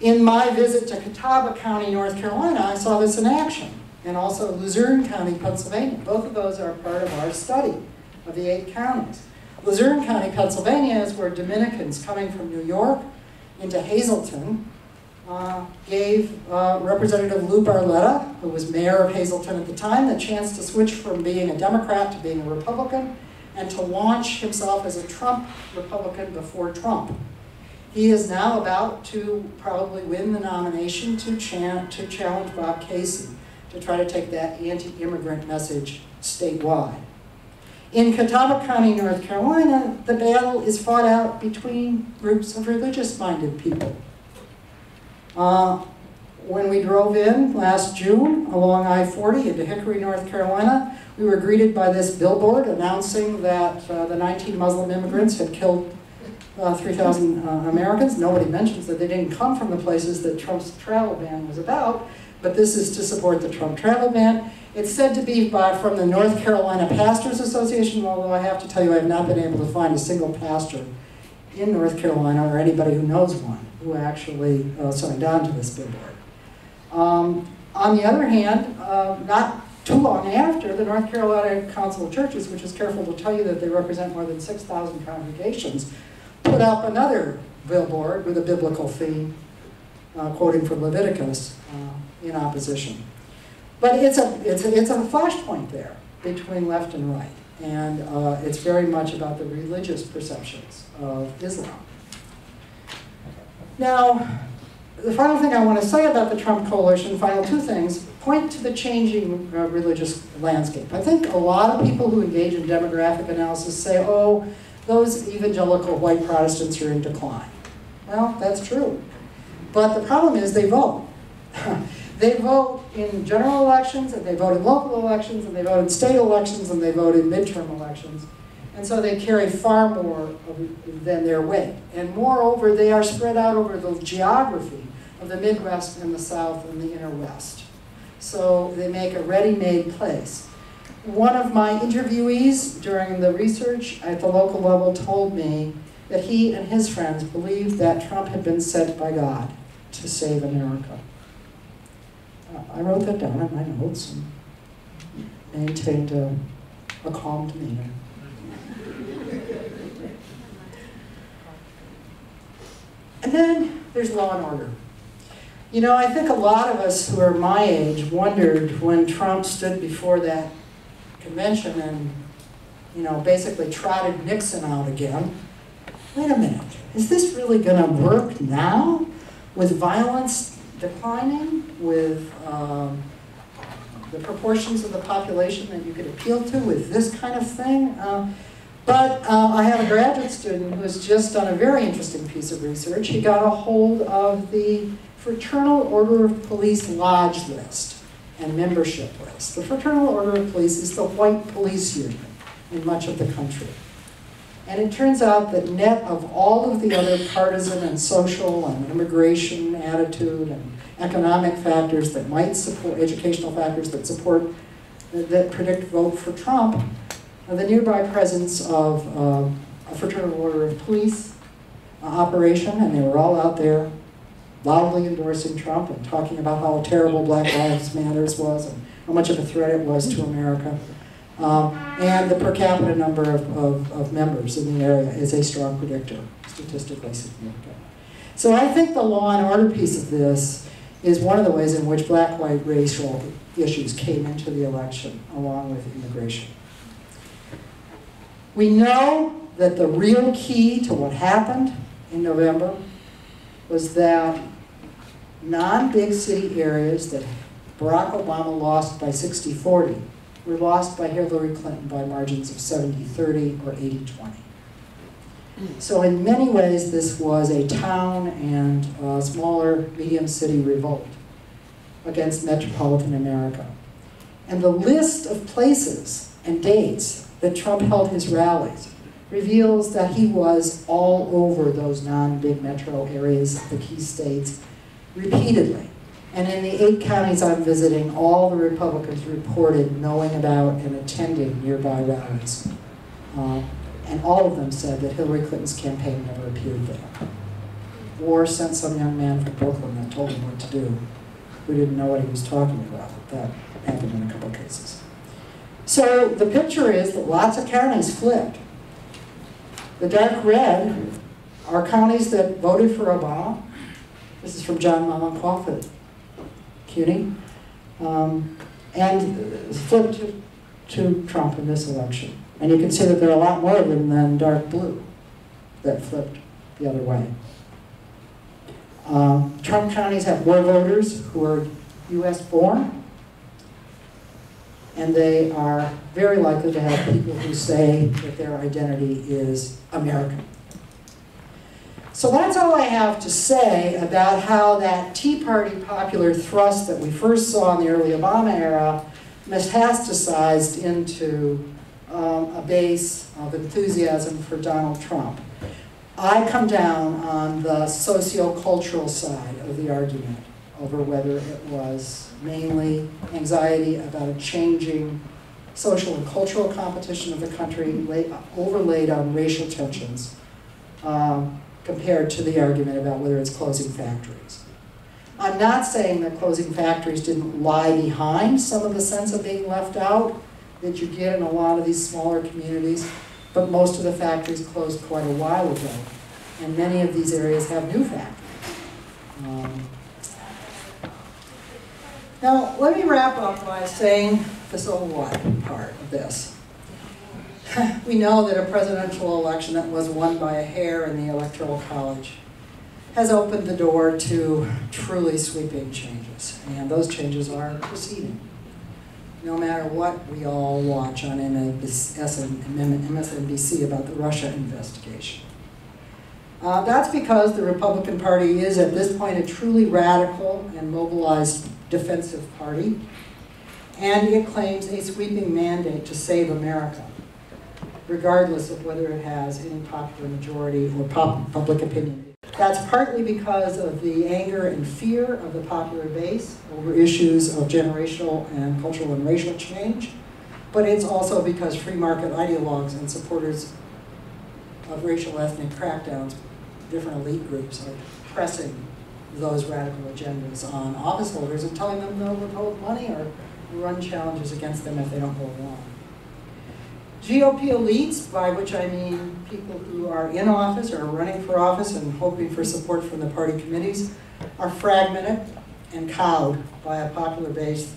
In my visit to Catawba County, North Carolina, I saw this in action, and also Luzerne County, Pennsylvania. Both of those are part of our study of the eight counties. Luzerne County, Pennsylvania is where Dominicans coming from New York into Hazleton uh, gave uh, Representative Lou Barletta, who was mayor of Hazleton at the time, the chance to switch from being a Democrat to being a Republican and to launch himself as a Trump Republican before Trump. He is now about to probably win the nomination to, chan- to challenge Bob Casey to try to take that anti-immigrant message statewide. In Catawba County, North Carolina, the battle is fought out between groups of religious-minded people. Uh, when we drove in last June along I-40 into Hickory, North Carolina, we were greeted by this billboard announcing that uh, the 19 Muslim immigrants had killed uh, 3,000 uh, Americans. Nobody mentions that they didn't come from the places that Trump's travel ban was about, but this is to support the Trump travel ban. It's said to be by, from the North Carolina Pastors Association, although I have to tell you I have not been able to find a single pastor in North Carolina or anybody who knows one who actually uh, signed on to this billboard. Um, on the other hand, uh, not too long after, the North Carolina Council of Churches, which is careful to tell you that they represent more than 6,000 congregations, put up another billboard with a biblical theme, uh, quoting from Leviticus, uh, in opposition. But it's a, it's, a, it's a flashpoint there between left and right. And uh, it's very much about the religious perceptions of Islam. Now, the final thing I want to say about the Trump coalition, final two things, point to the changing uh, religious landscape. I think a lot of people who engage in demographic analysis say, oh, those evangelical white Protestants are in decline. Well, that's true. But the problem is they vote. [laughs] they vote in general elections, and they vote in local elections, and they vote in state elections, and they vote in midterm elections. And so they carry far more than their weight. And moreover, they are spread out over the geography of the Midwest and the South and the Inner West. So they make a ready-made place. One of my interviewees during the research at the local level told me that he and his friends believed that Trump had been sent by God to save America. I wrote that down in my notes and maintained a, a calm demeanor. And then there's law and order. You know, I think a lot of us who are my age wondered when Trump stood before that convention and, you know, basically trotted Nixon out again. Wait a minute, is this really going to work now with violence declining, with um, the proportions of the population that you could appeal to, with this kind of thing? Uh, but uh, I have a graduate student who has just done a very interesting piece of research. He got a hold of the Fraternal Order of Police Lodge list and membership list. The Fraternal Order of Police is the white police union in much of the country. And it turns out that net of all of the other partisan and social and immigration attitude and economic factors that might support, educational factors that support, that predict vote for Trump, the nearby presence of uh, a fraternal order of police uh, operation, and they were all out there loudly endorsing Trump and talking about how terrible Black Lives Matters was and how much of a threat it was to America. Um, and the per capita number of, of, of, members in the area is a strong predictor, statistically significant. So I think the law and order piece of this is one of the ways in which black-white racial issues came into the election, along with immigration. We know that the real key to what happened in November was that non-big city areas that Barack Obama lost by 60-40 were lost by Hillary Clinton by margins of 70-30 or 80-20. So in many ways, this was a town and smaller medium city revolt against metropolitan America. And the list of places and dates that Trump held his rallies reveals that he was all over those non-big metro areas, the key states, repeatedly. And in the eight counties I'm visiting, all the Republicans reported knowing about and attending nearby rallies. Uh, and all of them said that Hillary Clinton's campaign never appeared there. Or sent some young man from Brooklyn that told him what to do, who didn't know what he was talking about. That happened in a couple cases. So the picture is that lots of counties flipped. The dark red are counties that voted for Obama. This is from John Mollenkopf at CUNY. Um, and flipped to, to Trump in this election. And you can see that there are a lot more of them than dark blue that flipped the other way. Um, Trump counties have more voters who are US born, and they are very likely to have people who say that their identity is American. So that's all I have to say about how that Tea Party popular thrust that we first saw in the early Obama era metastasized into um, a base of enthusiasm for Donald Trump. I come down on the socio-cultural side of the argument over whether it was mainly anxiety about a changing social and cultural competition of the country overlaid on racial tensions um, compared to the argument about whether it's closing factories. I'm not saying that closing factories didn't lie behind some of the sense of being left out that you get in a lot of these smaller communities, but most of the factories closed quite a while ago. And many of these areas have new factories. Um, now, let me wrap up by saying the so what part of this. [laughs] we know that a presidential election that was won by a hair in the Electoral College has opened the door to truly sweeping changes, and those changes are proceeding. No matter what we all watch on MSNBC about the Russia investigation. Uh, that's because the Republican Party is at this point a truly radical and mobilized defensive party, and it claims a sweeping mandate to save America, regardless of whether it has any popular majority or pop public opinion. That's partly because of the anger and fear of the popular base over issues of generational and cultural and racial change, but it's also because free market ideologues and supporters of racial ethnic crackdowns, different elite groups, are pressing those radical agendas on office holders and telling them they'll withhold money or run challenges against them if they don't go along. GOP elites, by which I mean people who are in office or running for office and hoping for support from the party committees, are fragmented and cowed by a popular base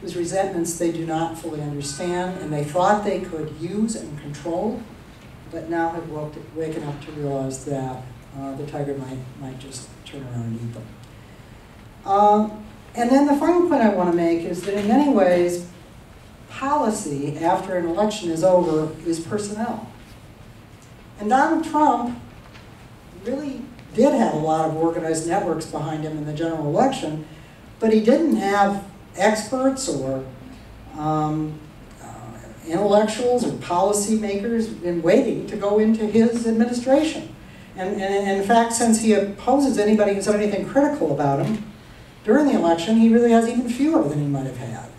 whose resentments they do not fully understand and they thought they could use and control, but now have woke, waken up to realize that uh, the tiger might, might just turn around and eat them. Um, and then the final point I want to make is that in many ways, policy after an election is over is personnel. And Donald Trump really did have a lot of organized networks behind him in the general election, but he didn't have experts or um, uh, intellectuals or policymakers in waiting to go into his administration. And, and, in fact, since he opposes anybody who said anything critical about him during the election, he really has even fewer than he might have had.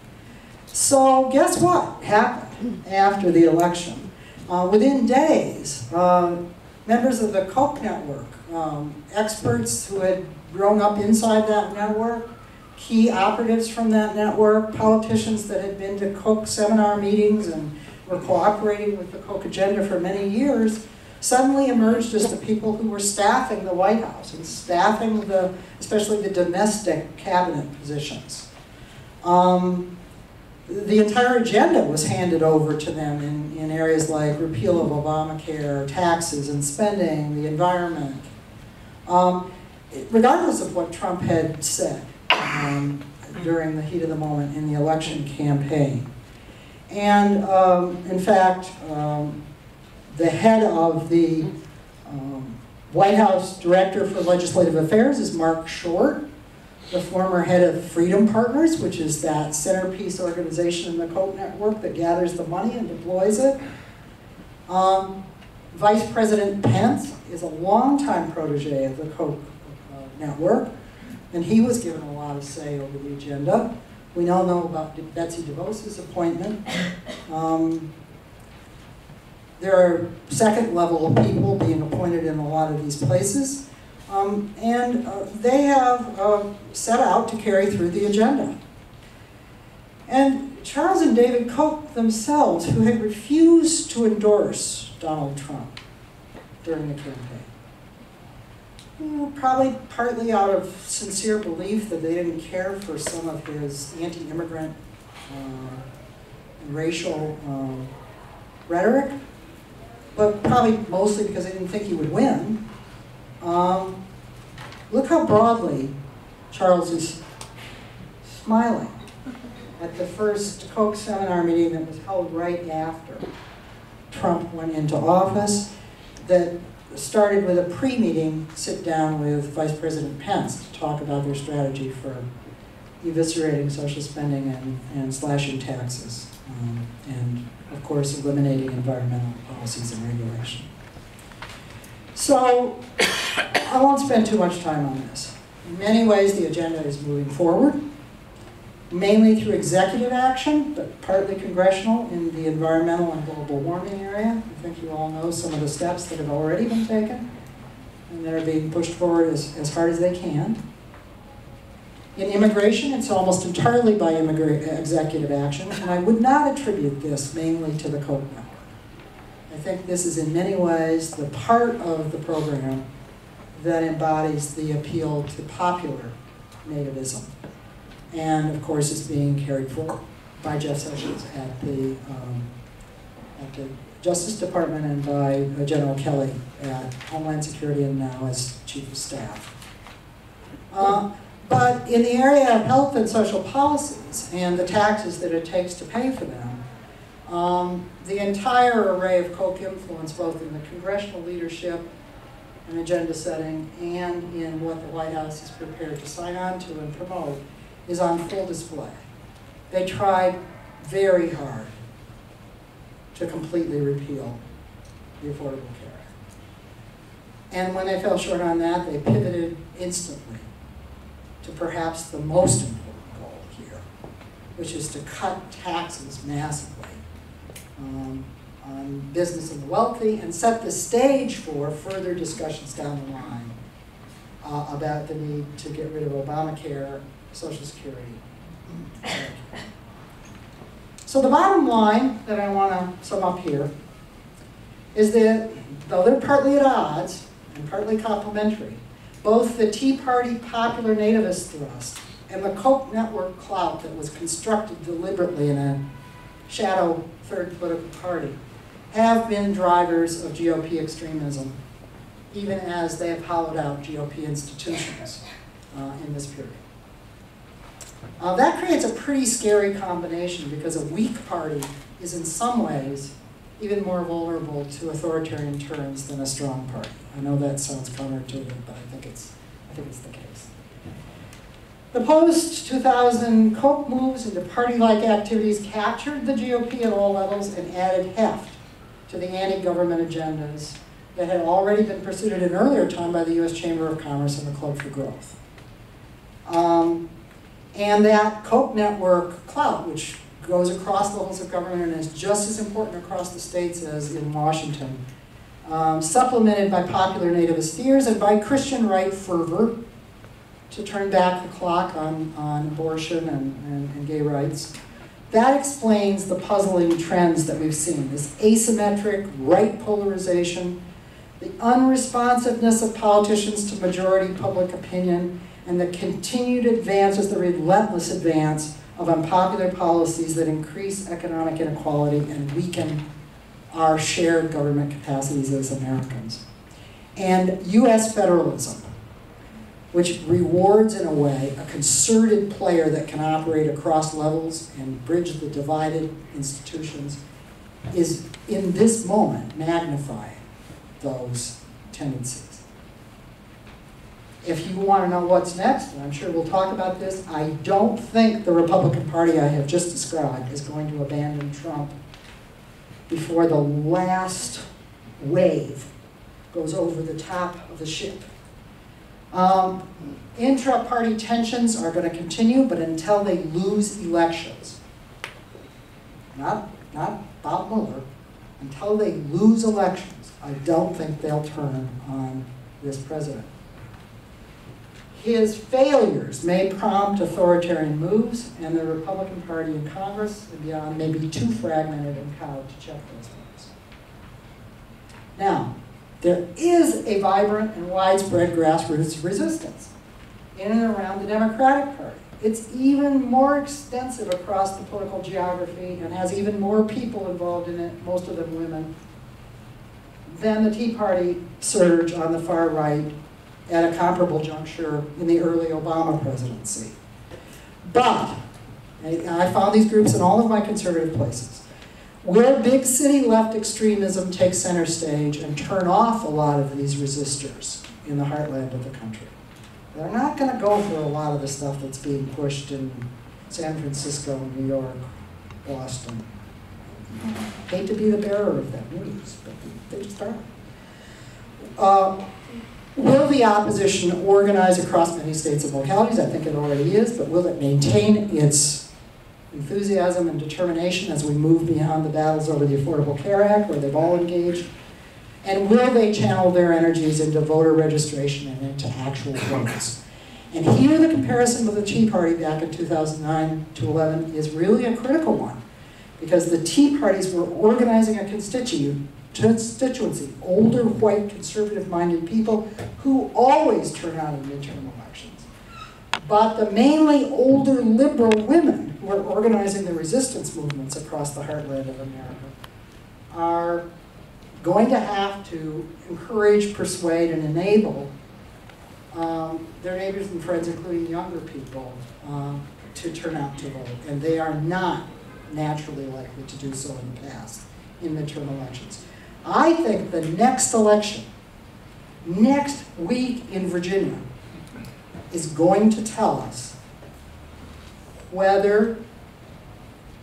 So guess what happened after the election? Uh, within days, uh, members of the Koch network, um, experts who had grown up inside that network, key operatives from that network, politicians that had been to Koch seminar meetings and were cooperating with the Koch agenda for many years, suddenly emerged as the people who were staffing the White House and staffing the, especially the domestic cabinet positions. Um, the entire agenda was handed over to them in, in areas like repeal of Obamacare, taxes and spending, the environment. Um, regardless of what Trump had said um, during the heat of the moment in the election campaign. And um, in fact, um, the head of the um, White House Director for Legislative Affairs is Marc Short, the former head of Freedom Partners, which is that centerpiece organization in the Koch network that gathers the money and deploys it. Um, Vice President Pence is a longtime protege of the Koch uh, network, and he was given a lot of say over the agenda. We now know about Betsy DeVos's appointment. Um, there are second level people being appointed in a lot of these places. Um, and uh, they have uh, set out to carry through the agenda. And Charles and David Koch themselves, who had refused to endorse Donald Trump during the campaign, you know, probably partly out of sincere belief that they didn't care for some of his anti-immigrant uh, and racial um, rhetoric, but probably mostly because they didn't think he would win. Um, look how broadly Charles is smiling at the first Koch seminar meeting that was held right after Trump went into office that started with a pre-meeting sit down with Vice President Pence to talk about their strategy for eviscerating social spending and, and slashing taxes um, and of course eliminating environmental policies and regulation. So I won't spend too much time on this. In many ways, the agenda is moving forward, mainly through executive action, but partly congressional in the environmental and global warming area. I think you all know some of the steps that have already been taken and that are being pushed forward as, as hard as they can. In immigration, it's almost entirely by executive action, and I would not attribute this mainly to the. I think this is in many ways the part of the program that embodies the appeal to popular nativism. And of course, is being carried forward by Jeff Sessions at the, um, at the Justice Department and by uh, General Kelly at Homeland Security and now as Chief of Staff. Uh, but in the area of health and social policies and the taxes that it takes to pay for them, um, the entire array of Koch influence, both in the congressional leadership and agenda setting and in what the White House is prepared to sign on to and promote, is on full display. They tried very hard to completely repeal the Affordable Care Act. And when they fell short on that, they pivoted instantly to perhaps the most important goal here, which is to cut taxes massively um, on business and the wealthy and set the stage for further discussions down the line uh, about the need to get rid of Obamacare, Social Security. So the bottom line that I want to sum up here is that though they're partly at odds and partly complementary, both the Tea Party popular nativist thrust and the Koch network clout that was constructed deliberately in a shadow third political party have been drivers of GOP extremism, even as they have hollowed out GOP institutions uh, in this period. Uh, that creates a pretty scary combination because a weak party is in some ways even more vulnerable to authoritarian turns than a strong party. I know that sounds counterintuitive, but I think it's, I think it's the case. The post-2000 Koch moves into party-like activities captured the GOP at all levels and added heft to the anti-government agendas that had already been pursued at an earlier time by the U.S. Chamber of Commerce and the Club for Growth. Um, and that Koch network clout, which goes across levels of government and is just as important across the states as in Washington. Um, supplemented by popular nativist fears and by Christian right fervor to turn back the clock on, on abortion and, and, and gay rights. That explains the puzzling trends that we've seen, this asymmetric right polarization, the unresponsiveness of politicians to majority public opinion, and the continued advances, the relentless advance of unpopular policies that increase economic inequality and weaken our shared government capacities as Americans. And US federalism, which rewards in a way a concerted player that can operate across levels and bridge the divided institutions, is in this moment magnifying those tendencies. If you want to know what's next, and I'm sure we'll talk about this, I don't think the Republican Party I have just described is going to abandon Trump before the last wave goes over the top of the ship. Um, intra-party tensions are going to continue, but until they lose elections, not, not Bob Mueller, until they lose elections, I don't think they'll turn on this president. His failures may prompt authoritarian moves, and the Republican Party in Congress and beyond may be too fragmented and cowed to check those moves. Now, there is a vibrant and widespread grassroots resistance in and around the Democratic Party. It's even more extensive across the political geography and has even more people involved in it, most of them women, than the Tea Party surge on the far right at a comparable juncture in the early Obama presidency. But, I found these groups in all of my conservative places. Will big city left extremism take center stage and turn off a lot of these resistors in the heartland of the country? They're not going to go for a lot of the stuff that's being pushed in San Francisco, New York, Boston. Hate to be the bearer of that news, but they just are. Uh, will the opposition organize across many states and localities? I think it already is, but will it maintain its enthusiasm and determination as we move beyond the battles over the Affordable Care Act, where they've all engaged? And will they channel their energies into voter registration and into actual votes? And here the comparison with the Tea Party back in 2009 to 11 is really a critical one, because the Tea Parties were organizing a constituency, older, white, conservative-minded people who always turn out in midterm elections. But the mainly older liberal women who are organizing the resistance movements across the heartland of America are going to have to encourage, persuade, and enable um, their neighbors and friends, including younger people, um, to turn out to vote. And they are not naturally likely to do so in the past in midterm elections. I think the next election, next week in Virginia, is going to tell us whether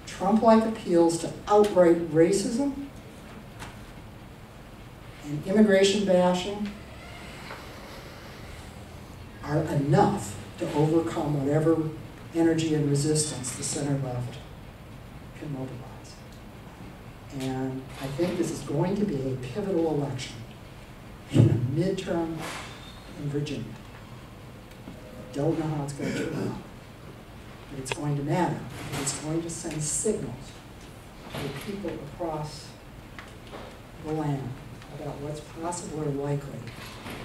Trump-like appeals to outright racism and immigration bashing are enough to overcome whatever energy and resistance the center left can mobilize. And I think this is going to be a pivotal election in a midterm in Virginia. Don't know how it's going to turn out, it's going to matter. It's going to send signals to the people across the land about what's possible or likely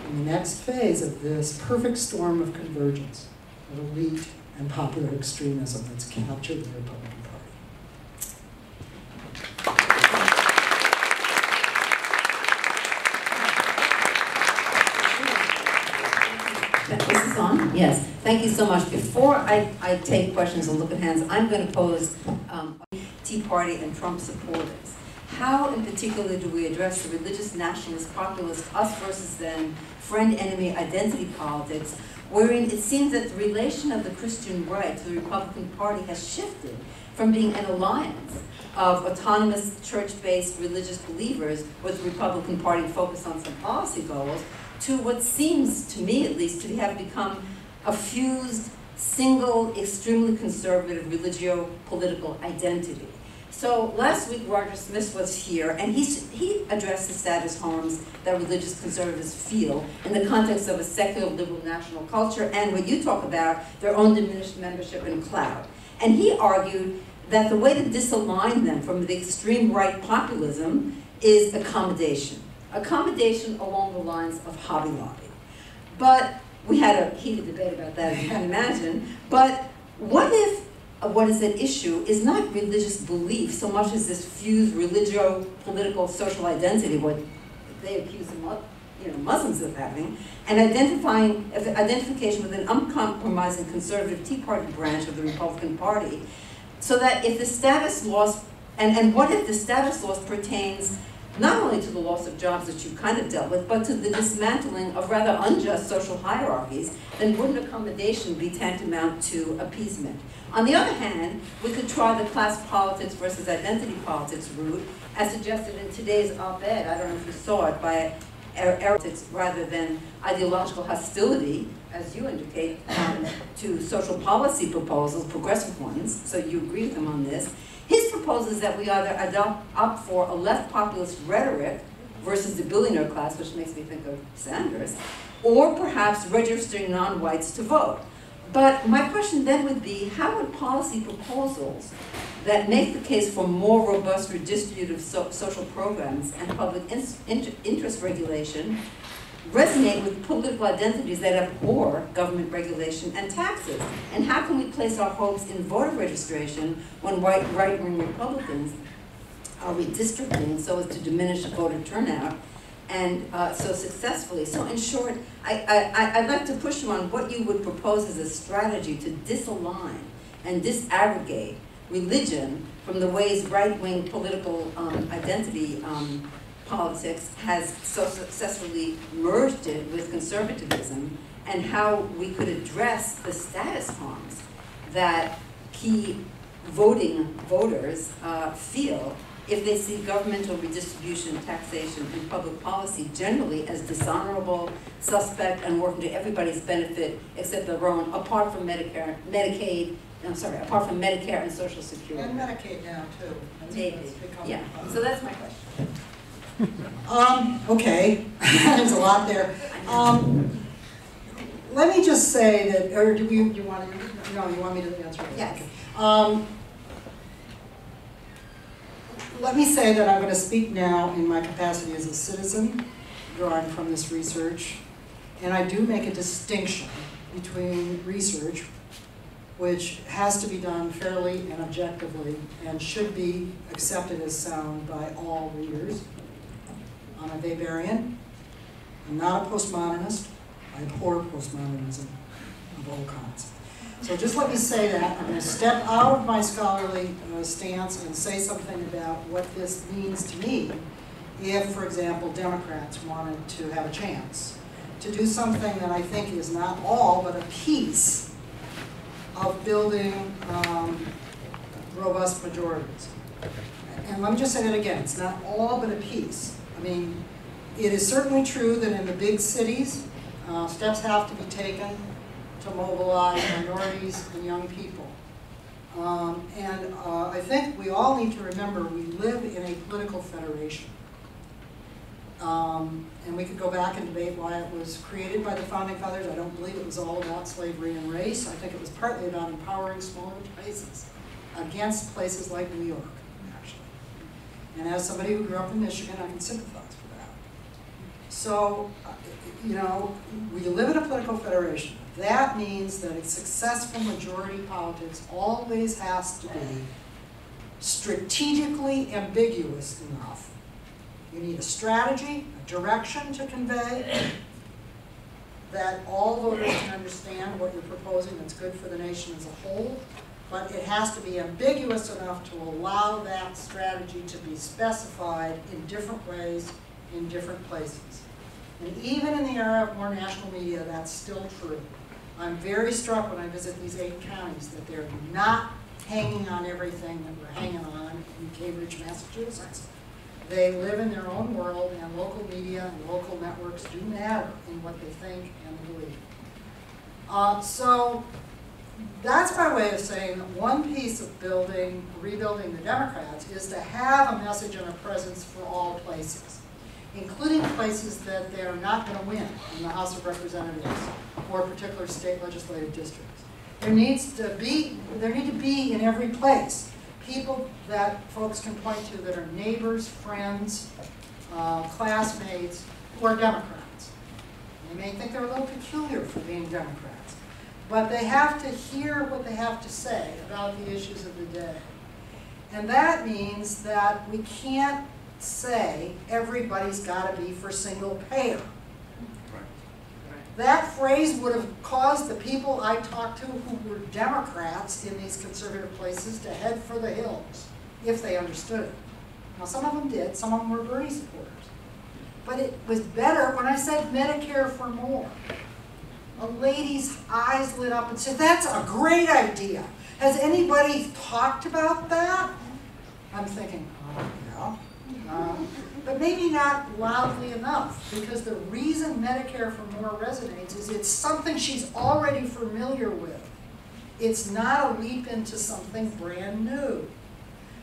in the next phase of this perfect storm of convergence of elite and popular extremism that's captured the Republican Party. This is on? Yes. Thank you so much. Before I, I take questions and look at hands, I'm going to pose um, Tea Party and Trump supporters. How in particular do we address the religious nationalist populist us versus them friend-enemy identity politics, wherein it seems that the relation of the Christian right to the Republican Party has shifted from being an alliance of autonomous church-based religious believers with the Republican Party focused on some policy goals to what seems, to me at least, to have become a fused, single, extremely conservative religio-political identity. So last week, Roger Smith was here, and he, he addressed the status harms that religious conservatives feel in the context of a secular liberal national culture and what you talk about, their own diminished membership in cloud. And he argued that the way to disalign them from the extreme right populism is accommodation. Accommodation along the lines of Hobby Lobby. But we had a heated debate about that, you can imagine. But what if uh, what is at issue is not religious belief so much as this fused religio, political, social identity, what they accuse him of, you know, Muslims are having, and identifying, identification with an uncompromising conservative Tea Party branch of the Republican Party, so that if the status loss, and, and what if the status loss pertains not only to the loss of jobs that you've kind of dealt with, but to the dismantling of rather unjust social hierarchies, then wouldn't accommodation be tantamount to appeasement? On the other hand, we could try the class politics versus identity politics route, as suggested in today's op-ed, I don't know if you saw it, by Eric's rather than ideological hostility, as you indicate, um, to social policy proposals, progressive ones, so you agree with them on this. His proposal is that we either adopt opt for a left populist rhetoric versus the billionaire class, which makes me think of Sanders, or perhaps registering non-whites to vote. But my question then would be, how would policy proposals that make the case for more robust redistributive so social programs and public in interest regulation resonate with political identities that abhor government regulation and taxes? And how can we place our hopes in voter registration when white right-wing Republicans are redistricting so as to diminish the voter turnout and uh, so successfully. So in short, I, I'd like to push you on what you would propose as a strategy to disalign and disaggregate religion from the ways right-wing political um, identity um, politics has so successfully merged it with conservatism and how we could address the status harms that key voting voters uh, feel if they see governmental redistribution, taxation, and public policy generally as dishonorable, suspect, and working to everybody's benefit except their own, apart from Medicare, Medicaid, I'm sorry, apart from Medicare and Social Security. And Medicaid now, too. Maybe, yeah, so that's my question. Um, okay, [laughs] there's a lot there. Um, let me just say that, or do you, you want to, no, you want me to answer? Yes. Um, let me say that I'm going to speak now in my capacity as a citizen, drawing from this research, and I do make a distinction between research, which has to be done fairly and objectively and should be accepted as sound by all readers, I'm a Weberian. I'm not a postmodernist. I abhor postmodernism of all kinds. So just let me say that. I'm going to step out of my scholarly uh, stance and say something about what this means to me if, for example, Democrats wanted to have a chance to do something that I think is not all, but a piece of building um, robust majorities. And let me just say that again, it's not all but a piece. I mean, it is certainly true that in the big cities, uh, steps have to be taken to mobilize minorities and young people. Um, and uh, I think we all need to remember we live in a political federation. Um, and we could go back and debate why it was created by the Founding Fathers. I don't believe it was all about slavery and race. I think it was partly about empowering smaller places against places like New York. And as somebody who grew up in Michigan, I can sympathize with that. So, uh, you know, we live in a political federation. That means that a successful majority politics always has to be strategically ambiguous enough. You need a strategy, a direction to convey that all voters can understand what you're proposing that's good for the nation as a whole, but it has to be ambiguous enough to allow that strategy to be specified in different ways in different places. And even in the era of more national media, that's still true. I'm very struck when I visit these eight counties that they're not hanging on everything that we're hanging on in Cambridge, Massachusetts. They live in their own world, and local media and local networks do matter in what they think and believe. Uh, so that's my way of saying that one piece of building, rebuilding the Democrats is to have a message and a presence for all places, including places that they're not going to win in the House of Representatives or particular state legislative districts. There needs to be, there need to be in every place people that folks can point to that are neighbors, friends, uh, classmates, who are Democrats. They may think they're a little peculiar for being Democrats but they have to hear what they have to say about the issues of the day. And that means that we can't say everybody's got to be for single payer. That phrase would have caused the people I talked to who were Democrats in these conservative places to head for the hills, if they understood it. Now, some of them did, some of them were Bernie supporters. But it was better when I said Medicare for more. A lady's eyes lit up and said, that's a great idea. Has anybody talked about that? I'm thinking, oh, yeah. Um, But maybe not loudly enough, because the reason Medicare for More resonates is it's something she's already familiar with. It's not a leap into something brand new.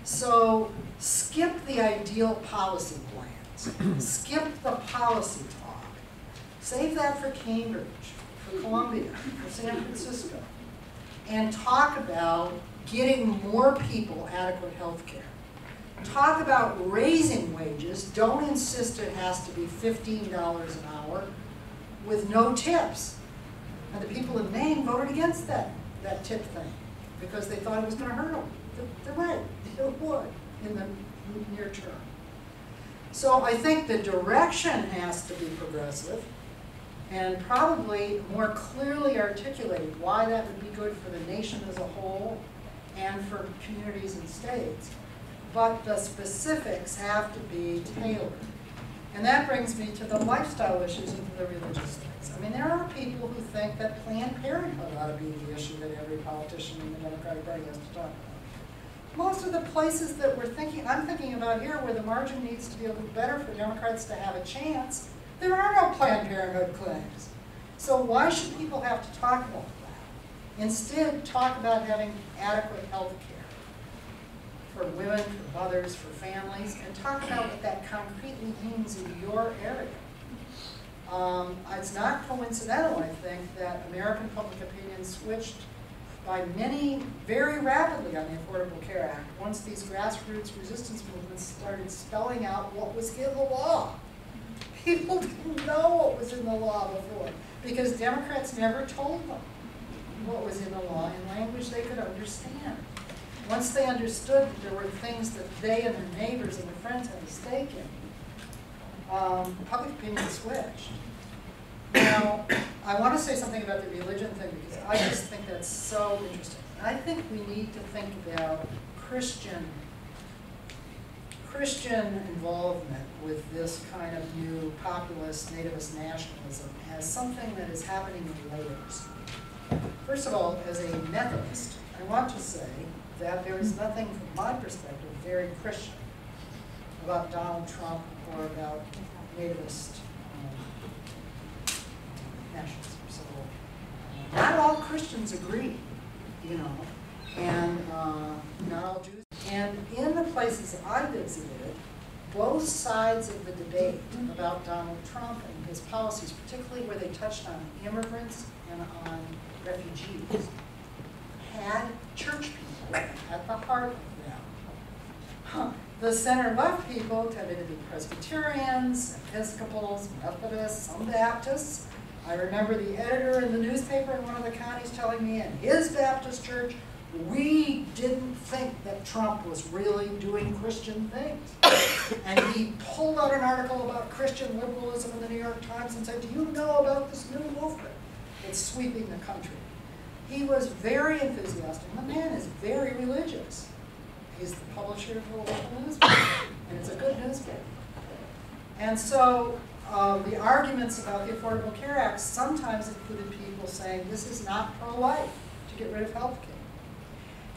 So skip the ideal policy plans, skip the policy talk. Save that for Cambridge, Columbia, for San Francisco. And talk about getting more people adequate health care. Talk about raising wages, don't insist it has to be fifteen dollars an hour with no tips. And the people in Maine voted against that, that tip thing, because they thought it was gonna hurt them. They're right, [laughs] it would in the near term. So I think the direction has to be progressive and probably more clearly articulated why that would be good for the nation as a whole and for communities and states. But the specifics have to be tailored. And that brings me to the lifestyle issues and the religious things. I mean, there are people who think that Planned Parenthood ought to be the issue that every politician in the Democratic Party has to talk about. Most of the places that we're thinking, I'm thinking about here where the margin needs to be a little better for Democrats to have a chance, there are no Planned Parenthood clinics. So why should people have to talk about that? Instead, talk about having adequate health care for women, for mothers, for families, and talk about what that concretely means in your area. Um, it's not coincidental, I think, that American public opinion switched by many very rapidly on the Affordable Care Act, once these grassroots resistance movements started spelling out what was in the law. People [laughs] didn't know what was in the law before, because Democrats never told them what was in the law in language they could understand. Once they understood that there were things that they and their neighbors and their friends had a stake in, um, public opinion switched. Now, I want to say something about the religion thing because I just think that's so interesting. I think we need to think about Christian, Christian involvement with this kind of new populist nativist nationalism as something that is happening in layers. First of all, as a Methodist, I want to say that there is nothing from my perspective very Christian about Donald Trump or about nativist um, nationalism. So uh, not all Christians agree, you know, and uh, not all Jews. And in the places I've visited, both sides of the debate mm-hmm. about Donald Trump and his policies, particularly where they touched on immigrants and on refugees, had church people at the heart of them. Huh. The center-left people tended to be Presbyterians, Episcopals, Methodists, some Baptists. I remember the editor in the newspaper in one of the counties telling me in his Baptist church, we didn't think that Trump was really doing Christian things. And he pulled out an article about Christian liberalism in the New York Times and said, do you know about this new movement that's sweeping the country? He was very enthusiastic. The man is very religious. He's the publisher of a local newspaper, and it's a good newspaper. And so um, the arguments about the Affordable Care Act sometimes included people saying this is not pro-life to get rid of health care.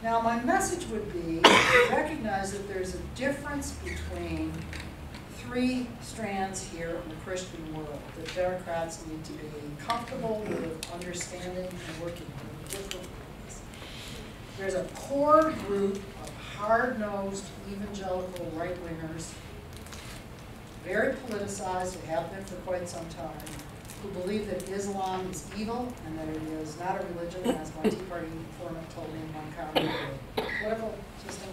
Now, my message would be to recognize that there's a difference between three strands here in the Christian world that Democrats need to be comfortable with understanding and working with different ways. There's a core group of hard-nosed evangelical right-wingers, very politicized, they have been for quite some time, who believe that Islam is evil and that it is not a religion, as my Tea Party informant told me in one county, a political system.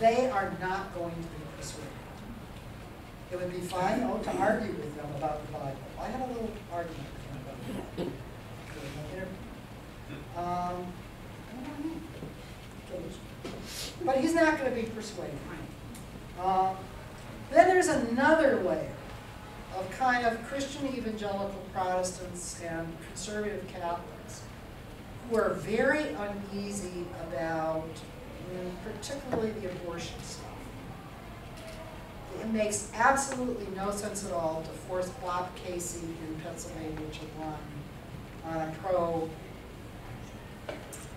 They are not going to be persuaded. It would be fine, though, to argue with them about the Bible. I had a little argument with them about the Bible. Um, I don't know. But he's not gonna be persuaded. Uh, Then there's another layer. Of kind of Christian evangelical Protestants and conservative Catholics who are very uneasy about mm, particularly the abortion stuff. It makes absolutely no sense at all to force Bob Casey in Pennsylvania to run on a pro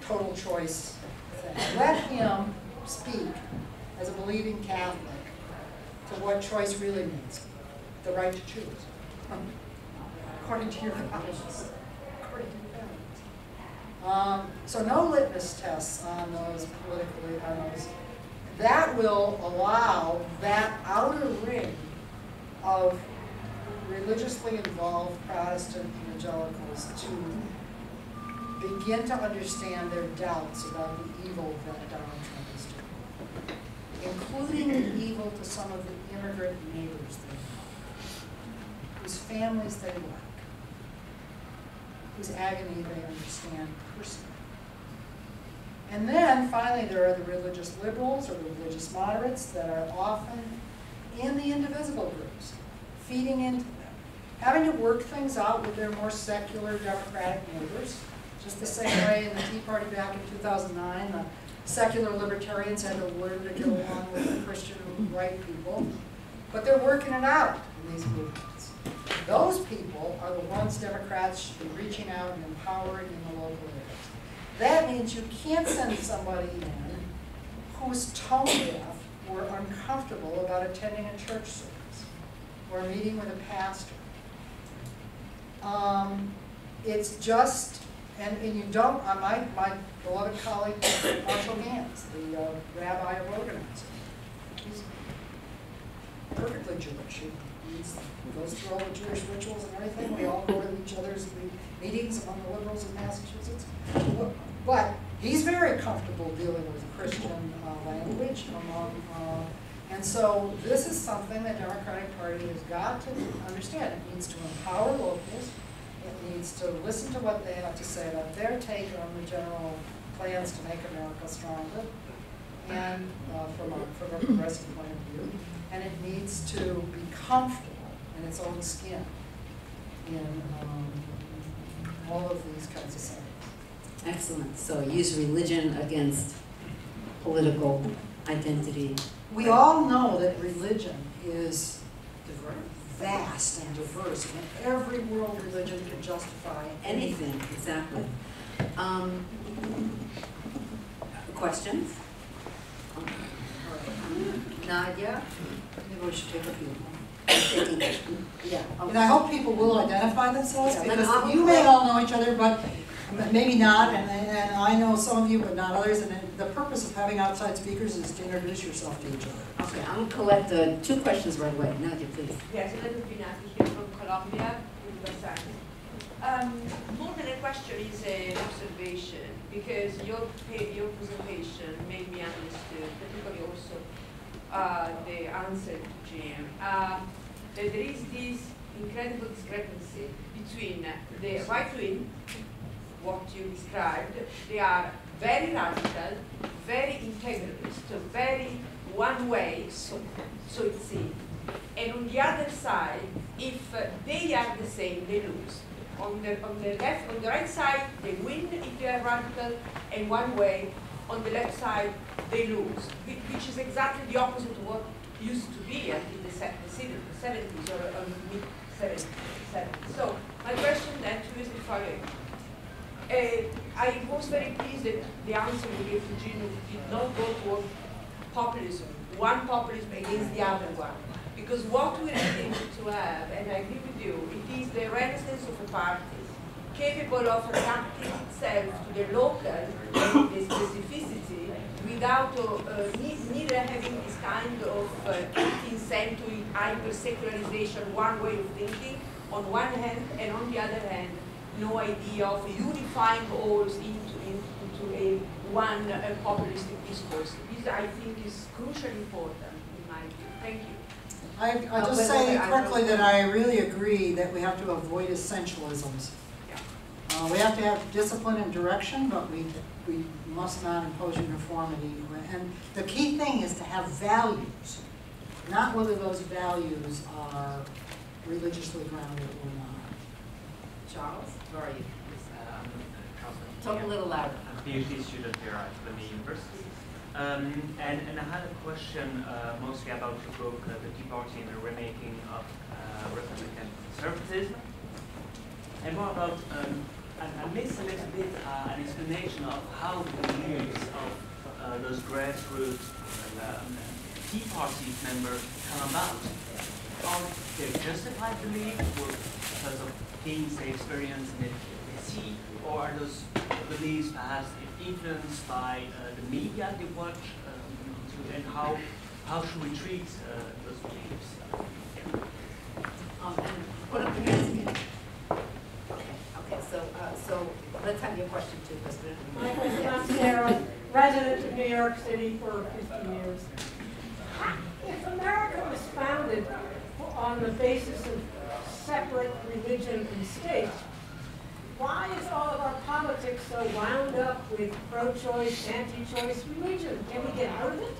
total choice thing. Let him speak as a believing Catholic to what choice really means, the right to choose, according to your values, according to your values. Um, so no litmus tests on those politically, on those. That will allow that outer ring of religiously involved Protestant evangelicals to begin to understand their doubts about the evil that Donald Trump is doing, including the evil to some of the immigrant neighbors families they like, whose agony they understand personally. And then finally, there are the religious liberals or religious moderates that are often in the indivisible groups, feeding into them, having to work things out with their more secular democratic neighbors, just the same way in the Tea Party back in 2009, the secular libertarians had to learn to get along with the Christian right people, but they're working it out in these movements. Those people are the ones Democrats should be reaching out and empowering in the local areas. That means you can't send somebody in who's tone deaf or uncomfortable about attending a church service or meeting with a pastor. Um, it's just, and, and you don't, uh, my, my beloved colleague, Marshall Ganz, the uh, rabbi of organizing, he's perfectly Jewish. He he's- he goes through all the Jewish rituals and everything. We all go to each other's meetings among the liberals in Massachusetts. But he's very comfortable dealing with Christian uh, language among, uh, and so this is something the Democratic Party has got to understand. It needs to empower locals. It needs to listen to what they have to say about their take on the general plans to make America stronger and uh, from a, from a progressive point of view. And it needs to be comfortable in its own skin in um, all of these kinds of settings. Excellent, so use religion against political identity. We all know that religion is vast and diverse, and every world religion can justify anything. Anything, exactly. Um, Questions? Nadia? Maybe should take a few. Yeah. And I hope people will identify themselves, Yeah, then because I'll- you may all know each other, but maybe not, and, and I know some of you, but not others, and the purpose of having outside speakers is to introduce yourself to each other. Okay, I'm gonna collect uh, two questions right away. Nadia, please. Yes, Elena Binati here from Columbia, University. Um, more than a question is an observation, because your, pa- your presentation made me understood, particularly also uh, the answer to Jim, uh, there is this incredible discrepancy between the right wing, what you described, they are very radical, very integralist, very one way, so, so it seems. And on the other side, if they are the same, they lose. On the, on the left, on the right side, they win if they are radical, and one way. On the left side, they lose, which is exactly the opposite of what used to be until the the seventies or uh, mid seventies. So my question then to you is the following. Uh, I was very pleased that the answer you gave to Gino did not go toward populism, one populism against the other one. Because what we need to have, and I agree with you, it is the renaissance of a party capable of adapting itself to the local the specificity without uh, uh, ne- neither having this kind of uh, 18th century hyper-secularization, one way of thinking on one hand, and on the other hand, no idea of unifying all into, into a one uh, populistic discourse. This, I think, is crucially important in my view. Thank you. I, I Uh, just say quickly that I really agree that we have to avoid essentialisms. Yeah. Uh, we have to have discipline and direction, but we, we must not impose uniformity. And the key thing is to have values, not whether those values are religiously grounded or not. Charles, where are you? Um, Councilman Talk a little louder. I'm a PhD student here at Columbia University. Um, and, and I had a question uh, mostly about your book, uh, The Tea Party and the Remaking of uh, Republican Conservatism. And more about, um, missed a little bit uh, an explanation of how the views of uh, those grassroots um, Tea Party members come about. Are they justified belief or because of things they experience and they, they see, or are those beliefs perhaps influenced by uh, the media they watch, um, and how how should we treat uh, those beliefs? Um, and put up your hands again. Okay, okay, so, uh, so let's have your question too, because we're. My question, I'm Sarah, resident of New York City for 50 years. If America was founded on the basis of separate religion and state, why is all of our politics so wound up with pro-choice, anti-choice religion? Can we get out of it?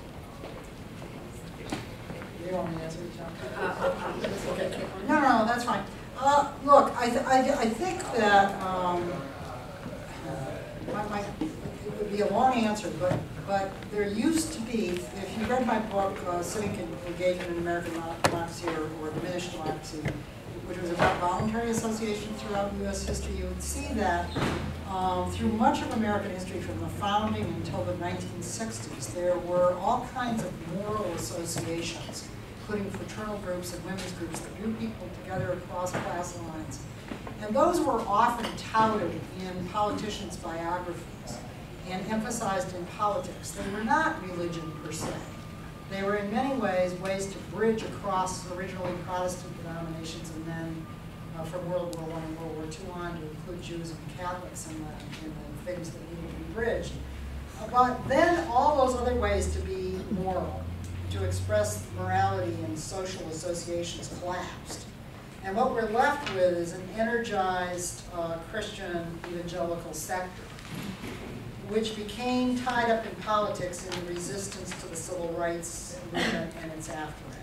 You want me to answer it, John? Uh, uh, uh, Okay. No, no, no, that's fine. Uh, look, I, th- I, I think that, um, it would be a long answer, but, but there used to be, if you read my book, uh, Civic Engagement in American Democracy or, or Diminished Democracy, which was about voluntary association throughout U.S. history, you would see that um, through much of American history, from the founding until the 1960s, there were all kinds of moral associations, including fraternal groups and women's groups that drew people together across class lines. And those were often touted in politicians' biographies and emphasized in politics. They were not religion per se. They were in many ways ways to bridge across originally Protestant denominations and then uh, from World War I and World War II on to include Jews and Catholics and the, and the things that needed to be bridged. Uh, But then all those other ways to be moral, to express morality in social associations collapsed. And what we're left with is an energized uh, Christian evangelical sector which became tied up in politics in the resistance to the civil rights movement and its aftermath.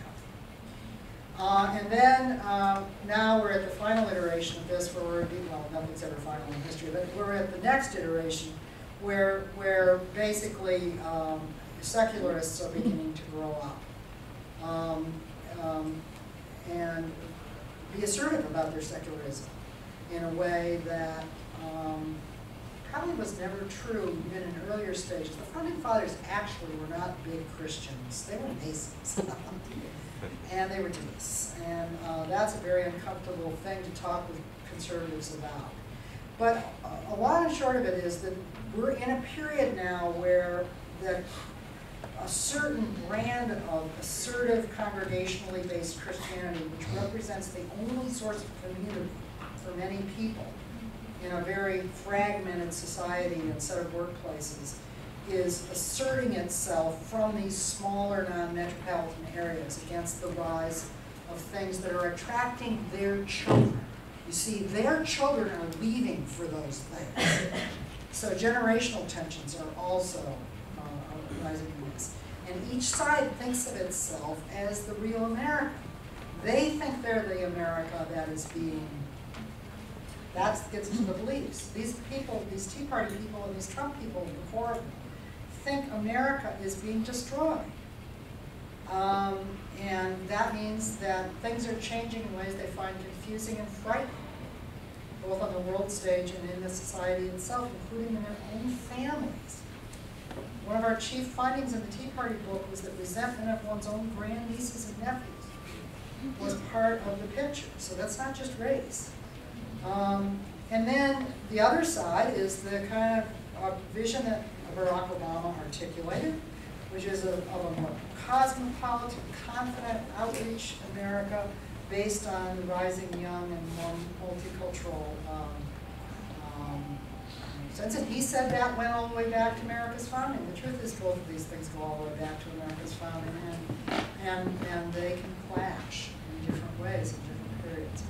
Uh, and then, um, now we're at the final iteration of this, where we're, well, nothing's ever final in history, but we're at the next iteration, where, where basically, um, secularists are beginning to grow up. Um, um, and be assertive about their secularism in a way that, um, probably was never true even in earlier stages. The founding fathers actually were not big Christians. They were Masons. [laughs] and they were deists. And uh, that's a very uncomfortable thing to talk with conservatives about. But a, a long and short of it is that we're in a period now where the, a certain brand of assertive, congregationally based Christianity, which represents the only source of community for many people, in a very fragmented society and set of workplaces is asserting itself from these smaller non-metropolitan areas against the rise of things that are attracting their children. You see, their children are leaving for those things. So generational tensions are also in. And each side thinks of itself as the real America. They think they're the America that is being that gets into the beliefs. These people, these Tea Party people and these Trump people before them, think America is being destroyed. Um, and that means that things are changing in ways they find confusing and frightening, both on the world stage and in the society itself, including in their own families. One of our chief findings in the Tea Party book was that resentment of one's own grandnieces and nephews was part of the picture. So that's not just race. Um, and then the other side is the kind of uh, vision that Barack Obama articulated, which is a, of a more cosmopolitan, confident outreach America based on rising young and more multicultural um, And he said that went all the way back to America's founding. The truth is both of these things go all the way back to America's founding and, and, and they can clash in different ways in different periods.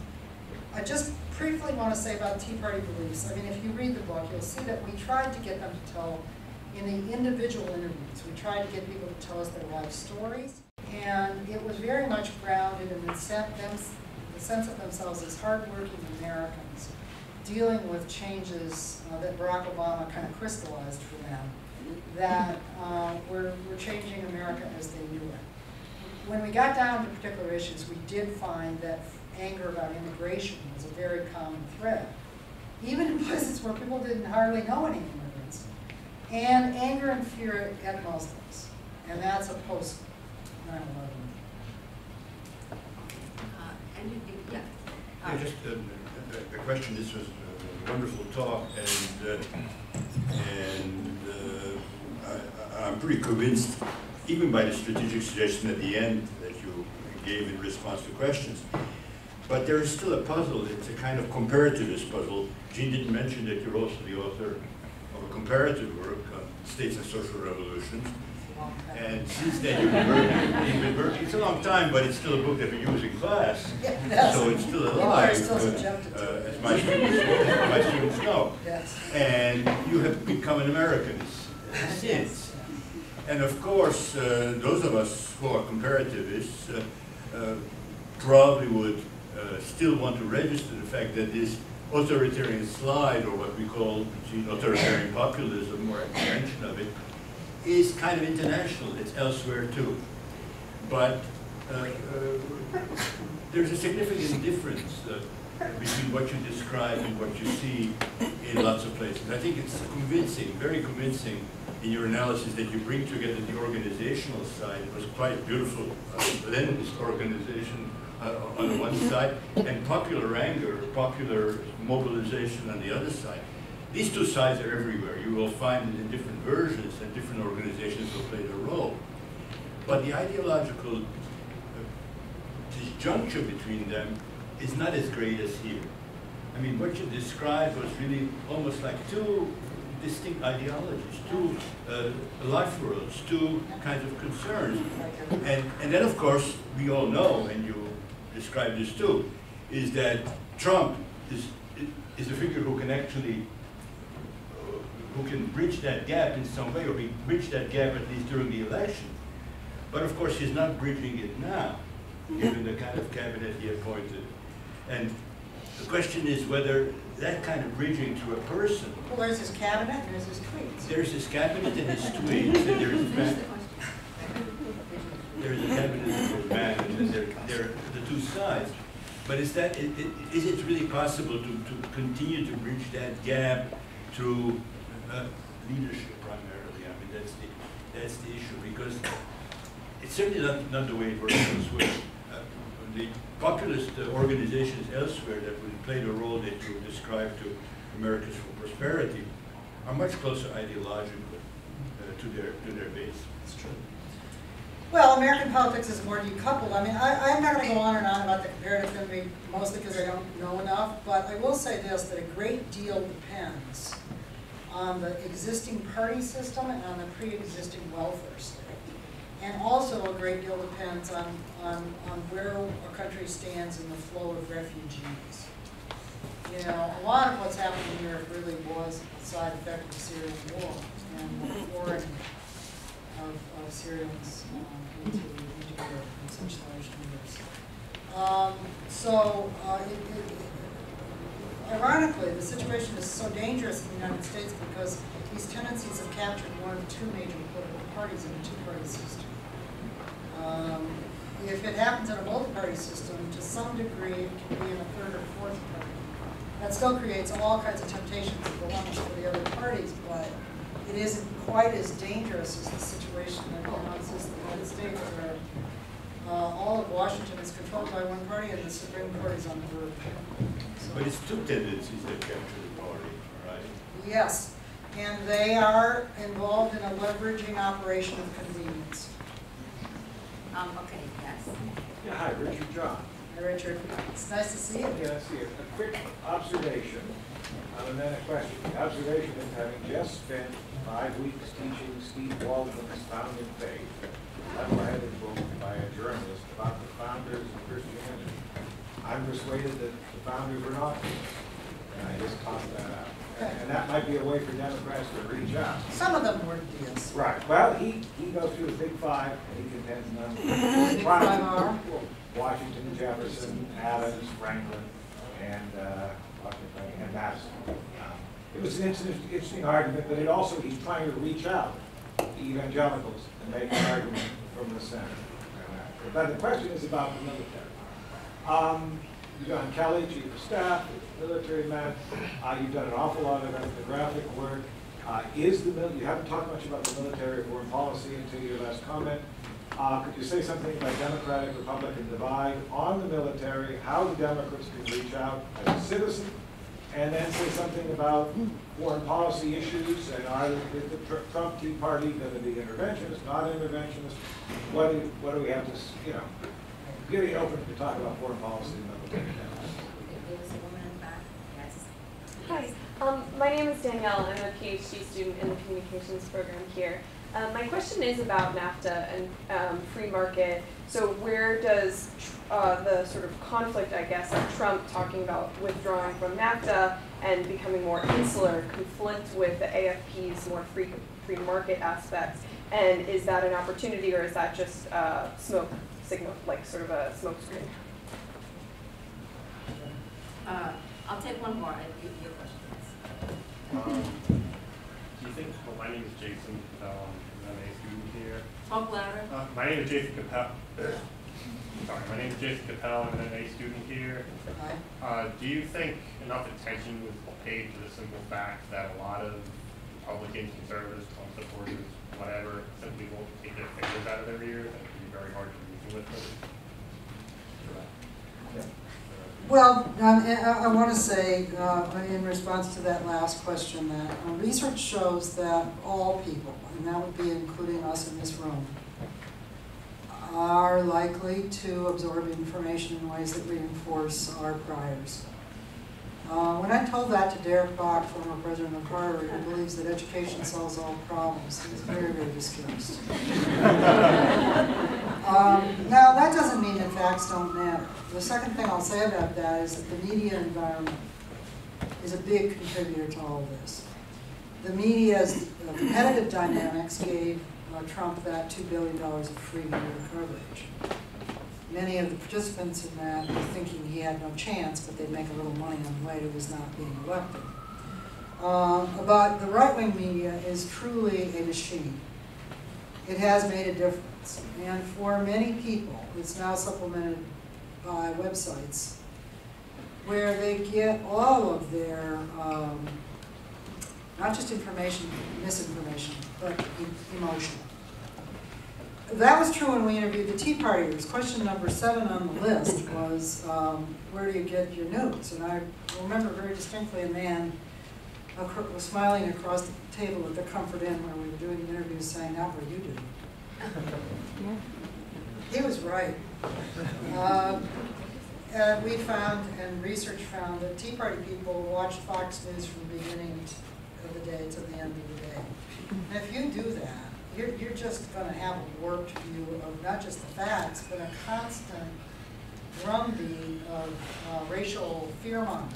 I just briefly want to say about Tea Party beliefs. I mean, if you read the book, you'll see that we tried to get them to tell, in the individual interviews, we tried to get people to tell us their life stories. And it was very much grounded in the sense of themselves as hardworking Americans, dealing with changes uh, that Barack Obama kind of crystallized for them, that uh, we're, we're changing America as they knew it. When we got down to particular issues, we did find that anger about immigration was a very common thread, even in [laughs] places where people didn't hardly know any immigrants, and anger and fear at Muslims, and that's a post 9/11. Uh, yeah. Yeah, just, uh, the, question, this was a wonderful talk, and, uh, and, uh, I, I'm pretty convinced, even by the strategic suggestion at the end that you gave in response to questions. But there is still a puzzle, it's a kind of comparativist puzzle. Jean didn't mention that you're also the author of a comparative work on states and social revolutions. It's a long time. And since then, you've been working, you've been working, it's a long time, but it's still a book that we use in class. [laughs] That's- So it's still alive, still subjected to uh, as my students, as my students know. Yes. And you have become an American since. And of course, uh, those of us who are comparativists uh, uh, probably would uh, still want to register the fact that this authoritarian slide, or what we call gee, authoritarian populism, or extension of it, is kind of international. It's elsewhere too. But uh, uh, there's a significant difference uh, between what you describe and what you see in lots of places. I think it's convincing, very convincing in your analysis that you bring together the organizational side. It was quite beautiful, uh, Lenin's organization uh, on the one [laughs] side, and popular anger, popular mobilization on the other side. These two sides are everywhere. You will find in different versions, and different organizations will play their role. But the ideological uh, disjuncture between them is not as great as here. I mean, what you described was really almost like two distinct ideologies, two uh, life worlds, two kinds of concerns. And, and then, of course, we all know, and you described this too, is that Trump is, is a figure who can actually, who can bridge that gap in some way, or he bridged that gap at least during the election. But of course, he's not bridging it now, given the kind of cabinet he appointed. And the question is whether that kind of bridging to a person, Well, there's his cabinet and there's his tweets. there's his cabinet and his [laughs] tweets, and there's his man, there's a cabinet and his man, and there are the two sides. But is that, is it really possible to, to continue to bridge that gap through leadership primarily? I mean, that's the, that's the issue, because it's certainly not, not the way it works elsewhere. Uh, The populist uh, organizations elsewhere that would play the role that you described to Americans for Prosperity are much closer ideologically uh, to their, to their base. It's true. Well, American politics is more decoupled. I mean, I, I'm not gonna go on and on about the comparative mostly because I don't know enough, but I will say this, that a great deal depends on the existing party system and on the pre-existing welfare state. And also a great deal depends on, on, on where a country stands in the flow of refugees. You know, a lot of what's happening in Europe really was a side effect of the Syrian war and the pouring of, of Syrians um, into, into Europe in such large numbers. Um, so, uh, it, it, ironically, the situation is so dangerous in the United States because these tendencies have captured one of two major political parties in a two-party system. Um, if it happens in a multi-party system, to some degree, it can be in a third or fourth party. That still creates all kinds of temptations and dilemmas for the other parties, but it isn't quite as dangerous as the situation that in the United States where uh, all of Washington is controlled by one party and the Supreme Court is on the verge. So- But it's two tendencies that capture the party, right? Yes, and they are involved in a leveraging operation of convenience. Um, okay, yes. Yeah, hi, Richard John. Hi, Richard, it's nice to see you. Yeah, I see, you. a quick observation, and then a question. The observation is having just spent five weeks teaching Steve Waldman's Founding Faith, level-headed book by a journalist about the founders of Christianity. I'm persuaded that the founders were not, and I just tossed that out. And and that might be a way for Democrats to reach out. Some of them were deals. Right, well, he, he goes through the big five, and he contends none. [laughs] Big five are? Washington, Jefferson, Adams, Franklin, and, uh, Washington, and Madison. Uh, It was an interesting, interesting argument, but it also, he's trying to reach out to evangelicals and make an argument from the center. But the question is about the military. Um, John Kelly, Chief of Staff, military man, uh, you've done an awful lot of ethnographic work. Uh, is the mil, you haven't talked much about the military or foreign policy until your last comment. Uh, could you say something about Democratic Republican divide on the military, how the Democrats can reach out as a citizen? And then say something about foreign policy issues and are, the Tr- Trump Tea Party going to be interventionist, not interventionist? What do, what do we have to, you know, getting open to talk about foreign policy. Hi, um, my name is Danielle. I'm a PhD student in the communications program here. Um, my question is about NAFTA and um, free market. So where does uh, the sort of conflict, I guess, of Trump talking about withdrawing from NAFTA and becoming more insular conflict with the AFP's more free free market aspects? And is that an opportunity or is that just uh, smoke signal, like sort of a smoke screen? Uh, I'll take one more, I give you a question. Um, do you think, well, my name is Jason Capel, I'm an MA student here. Talk louder. Uh, my name is Jason Capel, sorry, my name is Jason Capel, I'm an MA student here. Hi. Uh, do you think enough attention was paid to the simple fact that a lot of Republicans, conservatives, Trump supporters, whatever, simply won't take their fingers out of their ears and it can be very hard to reason with them? Well, um, I, I want to say, uh, in response to that last question, that uh, research shows that all people, and that would be including us in this room, are likely to absorb information in ways that reinforce our priors. Uh, when I told that to Derek Bok, former president of Harvard, who believes that education solves all problems, he was very, very distressed. [laughs] Um, now, that doesn't mean that facts don't matter. The second thing I'll say about that is that the media environment is a big contributor to all of this. The media's uh, competitive dynamics gave uh, Trump that $2 billion of free media coverage. Many of the participants in that were thinking he had no chance, but they'd make a little money on the way to his not being elected. Uh, but the right-wing media is truly a machine. It has made a difference. And for many people, it's now supplemented by websites where they get all of their, um, not just information, misinformation, but e- emotion. That was true when we interviewed the Tea Partiers. Question number seven on the list was, um, where do you get your news? And I remember very distinctly a man was smiling across the table at the Comfort Inn where we were doing the interview saying, not where you do. He was right. Uh, And we found, and research found, that Tea Party people watched Fox News from the beginning of the day to the end of the day. And if you do that, you're, you're just gonna have a warped view of not just the facts, but a constant drumbeat of uh, racial fear-mongering.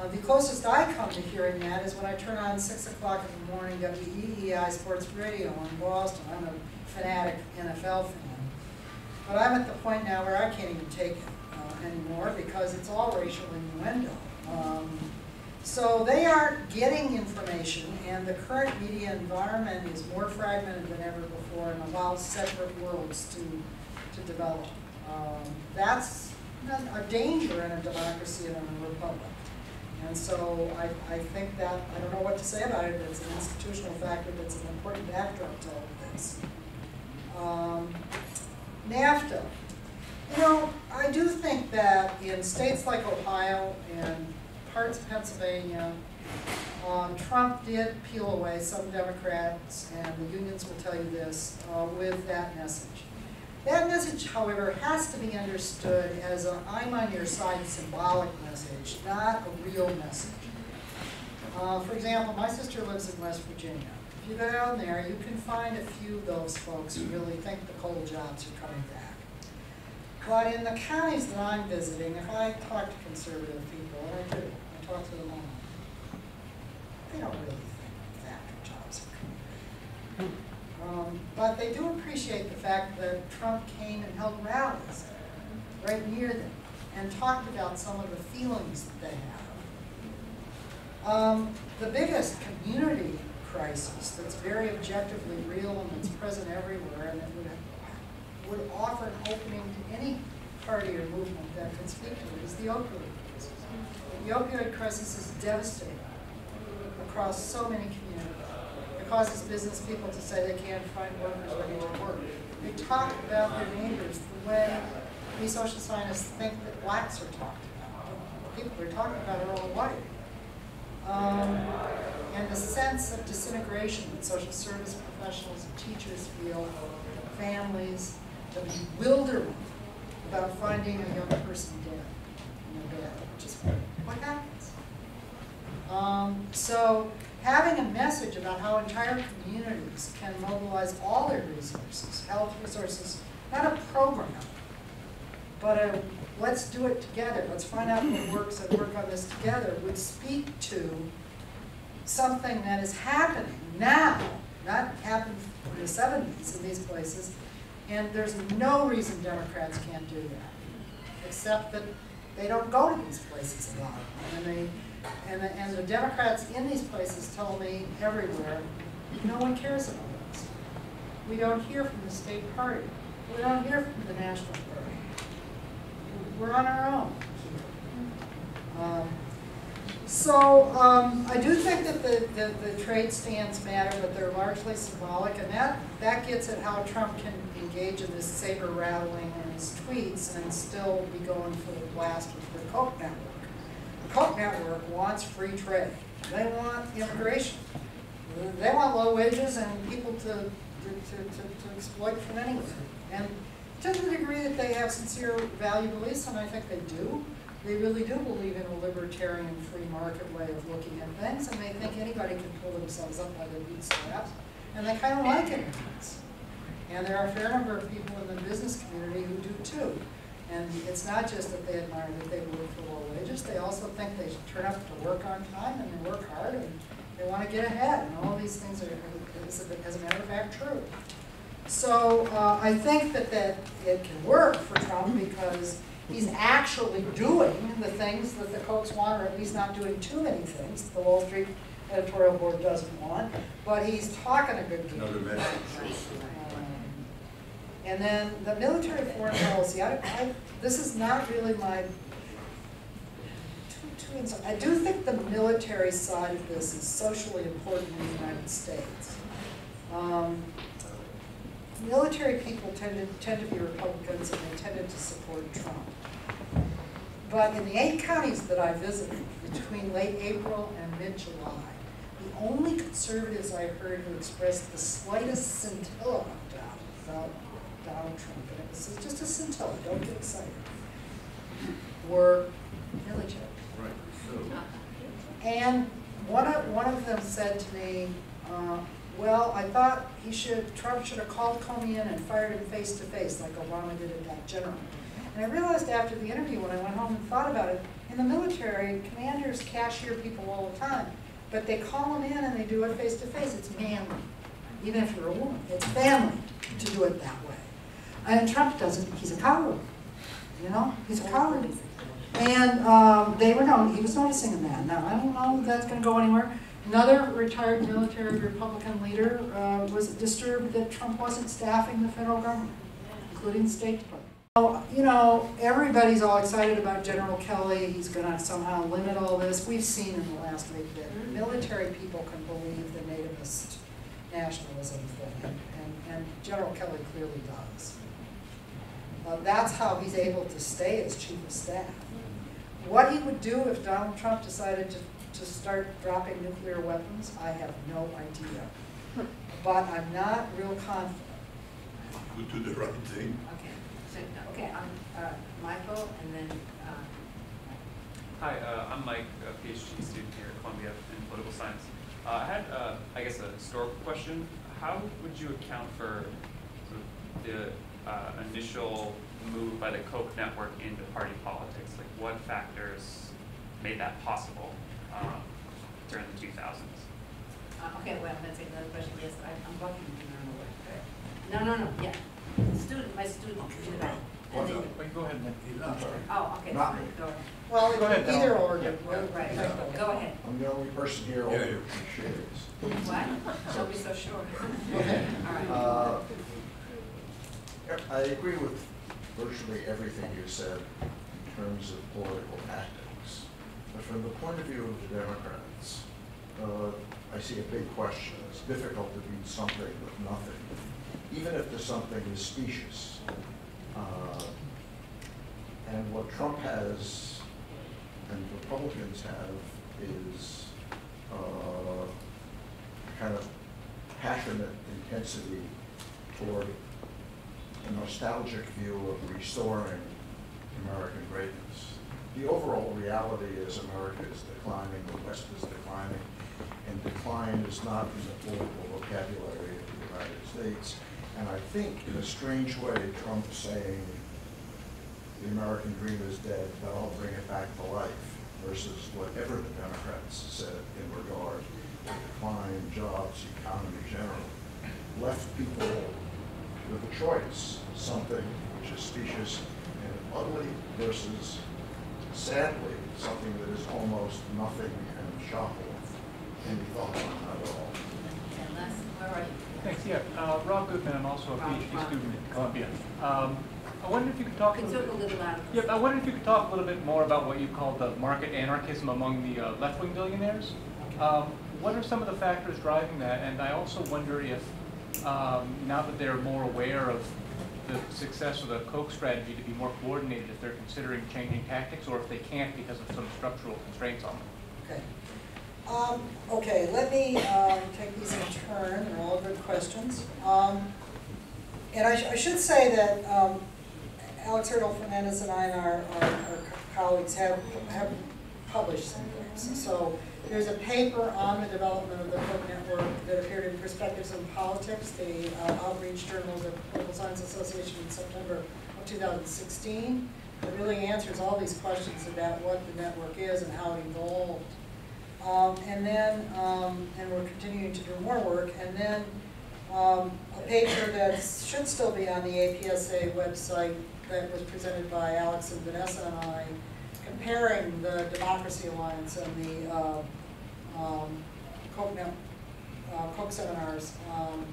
Uh, the closest I come to hearing that is when I turn on six o'clock in the morning WEEI Sports Radio in Boston. I'm a fanatic NFL fan. But I'm at the point now where I can't even take it uh, anymore because it's all racial innuendo. Um, so they aren't getting information, and the current media environment is more fragmented than ever before and allows separate worlds to, to develop. Um, that's a danger in a democracy and in a republic. And so I, I think that, I don't know what to say about it, but it's an institutional factor that's an important backdrop to all of this. Um, NAFTA. You know, I do think that in states like Ohio and parts of Pennsylvania, um, Trump did peel away some Democrats, and the unions will tell you this, uh, with that message. That message, however, has to be understood as an I'm on your side symbolic message, not a real message. Uh, for example, my sister lives in West Virginia. If you go down there, you can find a few of those folks who really think the coal jobs are coming back. But in the counties that I'm visiting, if I talk to conservative people, and I do, They don't really think factory jobs are coming. Um, but they do appreciate the fact that Trump came and held rallies right near them, and talked about some of the feelings that they have. Um, the biggest community crisis that's very objectively real and that's present everywhere and that would, would offer an opening to any party or movement that can speak to it is the crisis. The opioid crisis is devastating across so many communities. It causes business people to say they can't find workers ready to work. They talk about their neighbors the way we social scientists think that blacks are talked about. People they're talking about are all white. Um, and the sense of disintegration that social service professionals and teachers feel, families, the bewilderment about finding a young person dead in their bed, which is what happens. Um, so having a message about how entire communities can mobilize all their resources, health resources, not a program, but a let's do it together, let's find out what works and work on this together, would speak to something that is happening now, not happened in the seventies in these places, and there's no reason Democrats can't do that, except that they don't go to these places a lot, and they, and the, and the Democrats in these places tell me everywhere, no one cares about us. We don't hear from the state party, we don't hear from the national party we're on our own. Um, so um, I do think that the, the, the, trade stands matter, but they're largely symbolic, and that, that gets at how Trump can engage in this saber rattling his tweets and still be going for the blast with the Koch network. The Koch network wants free trade. They want immigration. They want low wages and people to, to, to, to, to exploit from anywhere. And to the degree that they have sincere value beliefs, and I think they do, they really do believe in a libertarian free market way of looking at things, and they think anybody can pull themselves up by their bootstraps, and they kind of like immigrants. And there are a fair number of people in the business community who do too. And it's not just that they admire that they work for low wages, they also think they should turn up to work on time and they work hard and they want to get ahead. And all these things are, as a matter of fact, true. So uh, I think that, that it can work for Trump because he's actually doing the things that the Kochs want, or at least not doing too many things that the Wall Street editorial board doesn't want, but he's talking a good game. Another message. And then the military foreign policy, I, I, this is not really my, too, too, I do think the military side of this is socially important in the United States. Um, military people tended, tend to be Republicans and they tended to support Trump. But in the eight counties that I visited between late April and mid-July, the only conservatives I heard who expressed the slightest scintilla of doubt about Donald Trump, and it was just a scintilla, don't get excited, were military. Right, so, And one of, one of them said to me, uh, well, I thought he should, Trump should have called Comey in and fired him face to face like Obama did at that general. And I realized after the interview when I went home and thought about it, in the military, commanders cashier people all the time, but they call them in and they do it face to face. It's manly, even if you're a woman. It's family to do it that way. And Trump doesn't, he's a coward, you know, he's a coward. And um, they were known, he was noticing a man. Now, I don't know if that's going to go anywhere. Another retired military Republican leader uh, was disturbed that Trump wasn't staffing the federal government, including the State Department. So, you know, everybody's all excited about General Kelly. He's going to somehow limit all this. We've seen in the last week that military people can believe the nativist nationalism thing, and, and General Kelly clearly does. Uh, that's how he's able to stay as chief of staff. What he would do if Donald Trump decided to to start dropping nuclear weapons, I have no idea. But I'm not real confident. would do the right thing. Okay, so, okay, I'm, uh, Michael, and then, uh, Hi, uh, I'm Mike, a PhD student here at Columbia in political science. Uh, I had, uh, I guess, a historical question. How would you account for sort of the uh, initial move by the Koch network into party politics? Like, what factors made that possible um, during the 2000s? uh, okay, well, that's another question, yes, I, I'm blocking you, no, no, no, no, no, yeah, student, my student, in the back. And then- Go ahead, Nick. I'm. Oh, okay, Not me. go ahead. Well, Go ahead, either Val. or. Yeah. Right, right, go ahead. I'm the only person here Yeah, over yeah. shares. What? Don't be so sure. Okay. All right. Uh, I agree with virtually everything you said in terms of political tactics. But from the point of view of the Democrats, uh, I see a big question. It's difficult to beat something with nothing, even if the something is specious. Uh, And what Trump has and Republicans have is uh, kind of passionate intensity toward a nostalgic view of restoring American greatness. The overall reality is America is declining, the West is declining, and decline is not in the political vocabulary of the United States. And I think in a strange way, Trump saying the American dream is dead, but I'll bring it back to life, versus whatever the Democrats said in regard to decline, jobs, economy generally, left people with a choice, something which is specious and ugly versus, sadly, something that is almost nothing and shocking. Any thoughts on that at all? And Les, where are you? Thanks, yeah. Uh, Rob Goodman, I'm also a Rob, PhD Rob. student at Columbia. Um, I wondered if you could talk a Can little talk a bit. little louder. Yeah, I wondered if you could talk a little bit more about what you call the market anarchism among the uh, left-wing billionaires. Um, What are some of the factors driving that? And I also wonder if, um, now that they're more aware of the success of the Koch strategy to be more coordinated, if they're considering changing tactics, or if they can't because of some structural constraints on them. Okay. Um, okay, let me, um, take these in turn, they're all good questions. Um, and I, sh- I should say that, um, Alex Hertel-Fernandez and I and our, our, our colleagues have, have published some things. So there's a paper on the development of the Koch Network that appeared in Perspectives on Politics, the uh, outreach journal of the Political Science Association in September of 2016. It really answers all these questions about what the network is and how it evolved. Um, and then, um, and we're continuing to do more work, and then, um, a paper that should still be on the APSA website that was presented by Alex and Vanessa and I, comparing the Democracy Alliance and the, uh, um, uh, seminars, um,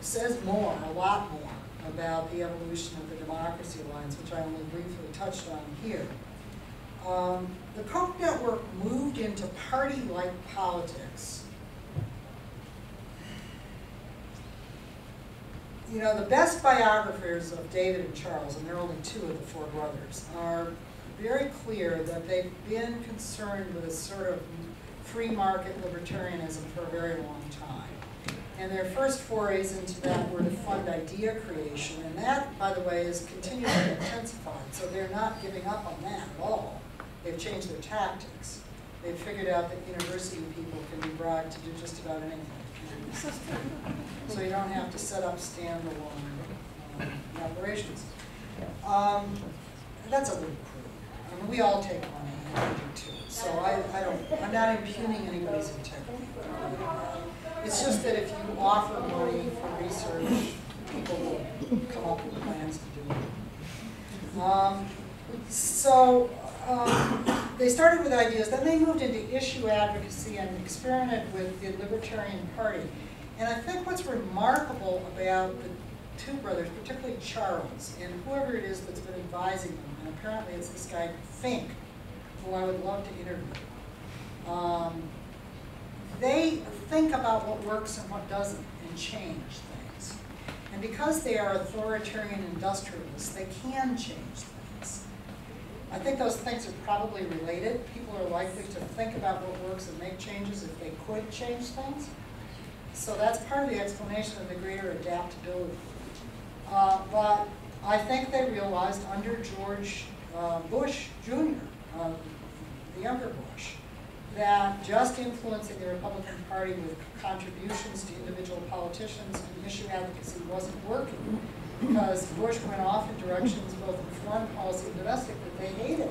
says more, a lot more, about the evolution of the Democracy Alliance, which I only briefly touched on here. Um, the Koch network moved into party-like politics. You know, the best biographers of David and Charles, and there are only two of the four brothers, are very clear that they've been concerned with a sort of free market libertarianism for a very long time. And their first forays into that were to fund idea creation, and that, by the way, is continually intensified, so they're not giving up on that at all. They've changed their tactics. They've figured out that university people can be bribed to do just about anything. So you don't have to set up standalone um, operations. Um, That's a little crude. I mean, we all take money, and we do too. So I, I don't, I'm not impugning anybody's integrity. It's just that if you offer money for research, people will come up with plans to do it. Um, So, um, they started with ideas, then they moved into issue advocacy and experimented with the Libertarian Party. And I think what's remarkable about the two brothers, particularly Charles, and whoever it is that's been advising them, and apparently it's this guy Fink, who I would love to interview. Um, they think about what works and what doesn't and change things. And because they are authoritarian industrialists, they can change things. I think those things are probably related. People are likely to think about what works and make changes if they could change things. So that's part of the explanation of the greater adaptability. Uh, but I think they realized under George uh, Bush Jr., uh, the younger Bush, that just influencing the Republican Party with contributions to individual politicians and issue advocacy wasn't working because Bush went off in directions both in foreign policy and domestic that they hated.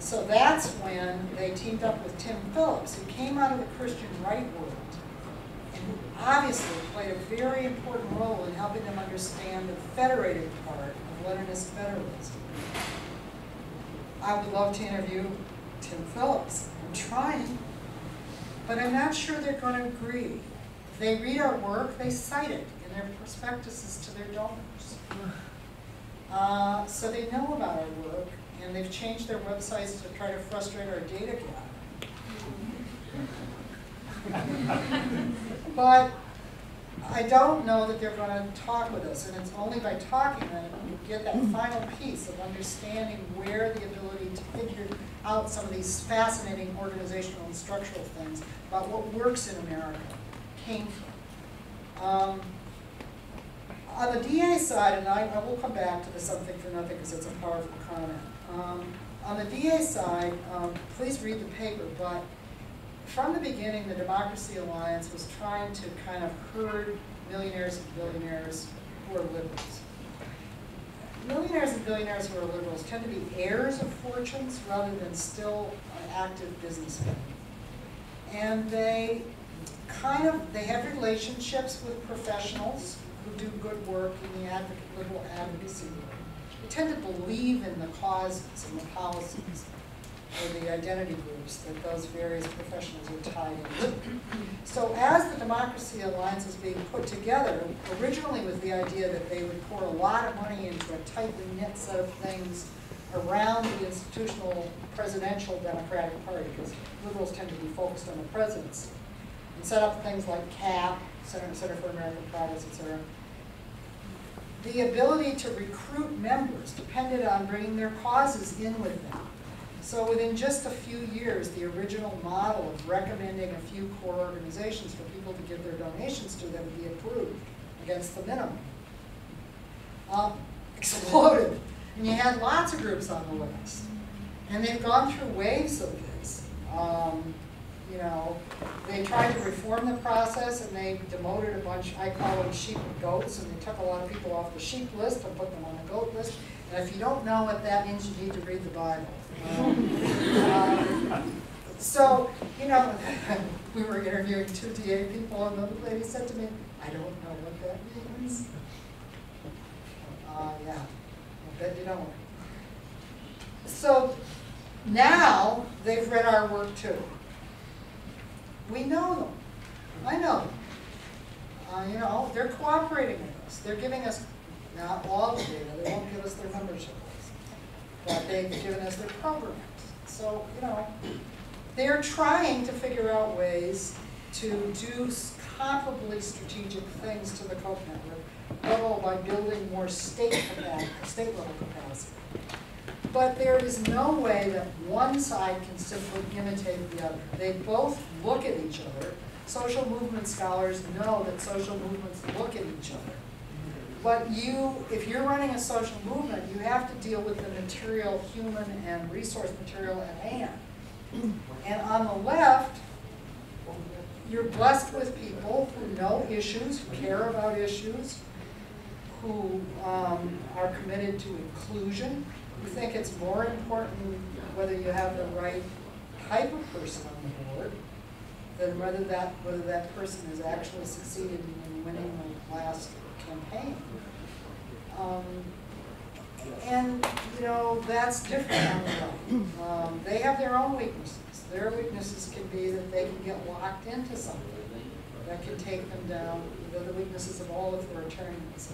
So that's when they teamed up with Tim Phillips, who came out of the Christian right world and who obviously played a very important role in helping them understand the federated part of Leninist Federalism. I would love to interview Tim Phillips. I'm trying, but I'm not sure they're going to agree. They read our work, they cite it in their prospectuses to their donors. Uh, so they know about our work, and they've changed their websites to try to frustrate our data gathering. But I don't know that they're going to talk with us, and it's only by talking that you get that final piece of understanding where the ability to figure out some of these fascinating organizational and structural things about what works in America came from. Um, on the DA side, and I, I will come back to the something for nothing because it's a powerful comment. Um, on the DA side, um, please read the paper, but from the beginning, the Democracy Alliance was trying to kind of herd millionaires and billionaires who are liberals. Millionaires and billionaires who are liberals tend to be heirs of fortunes rather than still active businessmen. And they kind of, they have relationships with professionals who do good work in the advocate, liberal advocacy work. They tend to believe in the causes and the policies or the identity groups that those various professionals are tied into. So as the Democracy Alliance is being put together, originally with the idea that they would pour a lot of money into a tightly knit set of things around the institutional presidential Democratic Party, because liberals tend to be focused on the presidency, and set up things like CAP, Center, Center for American Progress, et cetera. The ability to recruit members depended on bringing their causes in with them. So within just a few years, the original model of recommending a few core organizations for people to give their donations to that would be approved against the minimum um, [laughs] exploded. And you had lots of groups on the list. And they've gone through waves of this. Um, you know, they tried to reform the process and they demoted a bunch, I call them sheep and goats, and they took a lot of people off the sheep list and put them on the goat list. And if you don't know what that means, you need to read the Bible. So, you know, [laughs] we were interviewing two DA people, and the lady said to me, I don't know what that means. Uh, yeah, I bet you don't. So now they've read our work too. We know them. I know them. Uh, you know, they're cooperating with us. They're giving us not all the data. They won't give us their membership but they've given us their programs. So you know, they're trying to figure out ways to do comparably strategic things to the Koch network, by building more state capacity, state level capacity. But there is no way that one side can simply imitate the other. They both look at each other. Social movement scholars know that social movements look at each other. But you, if you're running a social movement, you have to deal with the material, human and resource material at hand. And on the left, you're blessed with people who know issues, who care about issues, who um, are committed to inclusion, who think it's more important whether you have the right type of person on the board than whether that whether that person has actually succeeded in winning the last campaign. Um, and you know that's different. Um, they have their own weaknesses. Their weaknesses can be that they can get locked into something that can take them down. They're the weaknesses of all authoritarianisms.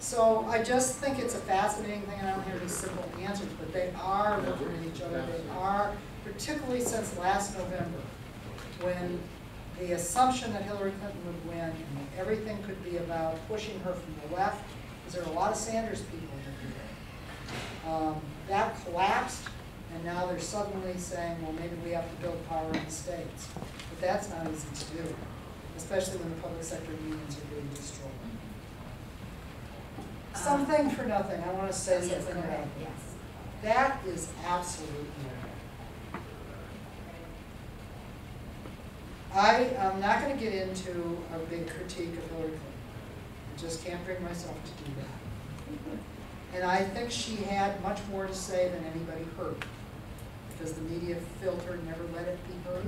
So I just think it's a fascinating thing, and I don't have any simple answers, but they are looking at each other. They are, particularly since last November, when the assumption that Hillary Clinton would win and everything could be about pushing her from the left, because there are a lot of Sanders people in here. Um, that collapsed, and now they're suddenly saying, well, maybe we have to build power in the states. But that's not easy to do, especially when the public sector unions are being destroyed. Something for nothing, I want to say Yes, something about that. yes. That is absolutely. I am not going to get into a big critique of Hillary Clinton. I just can't bring myself to do that. And I think she had much more to say than anybody heard because the media filter never let it be heard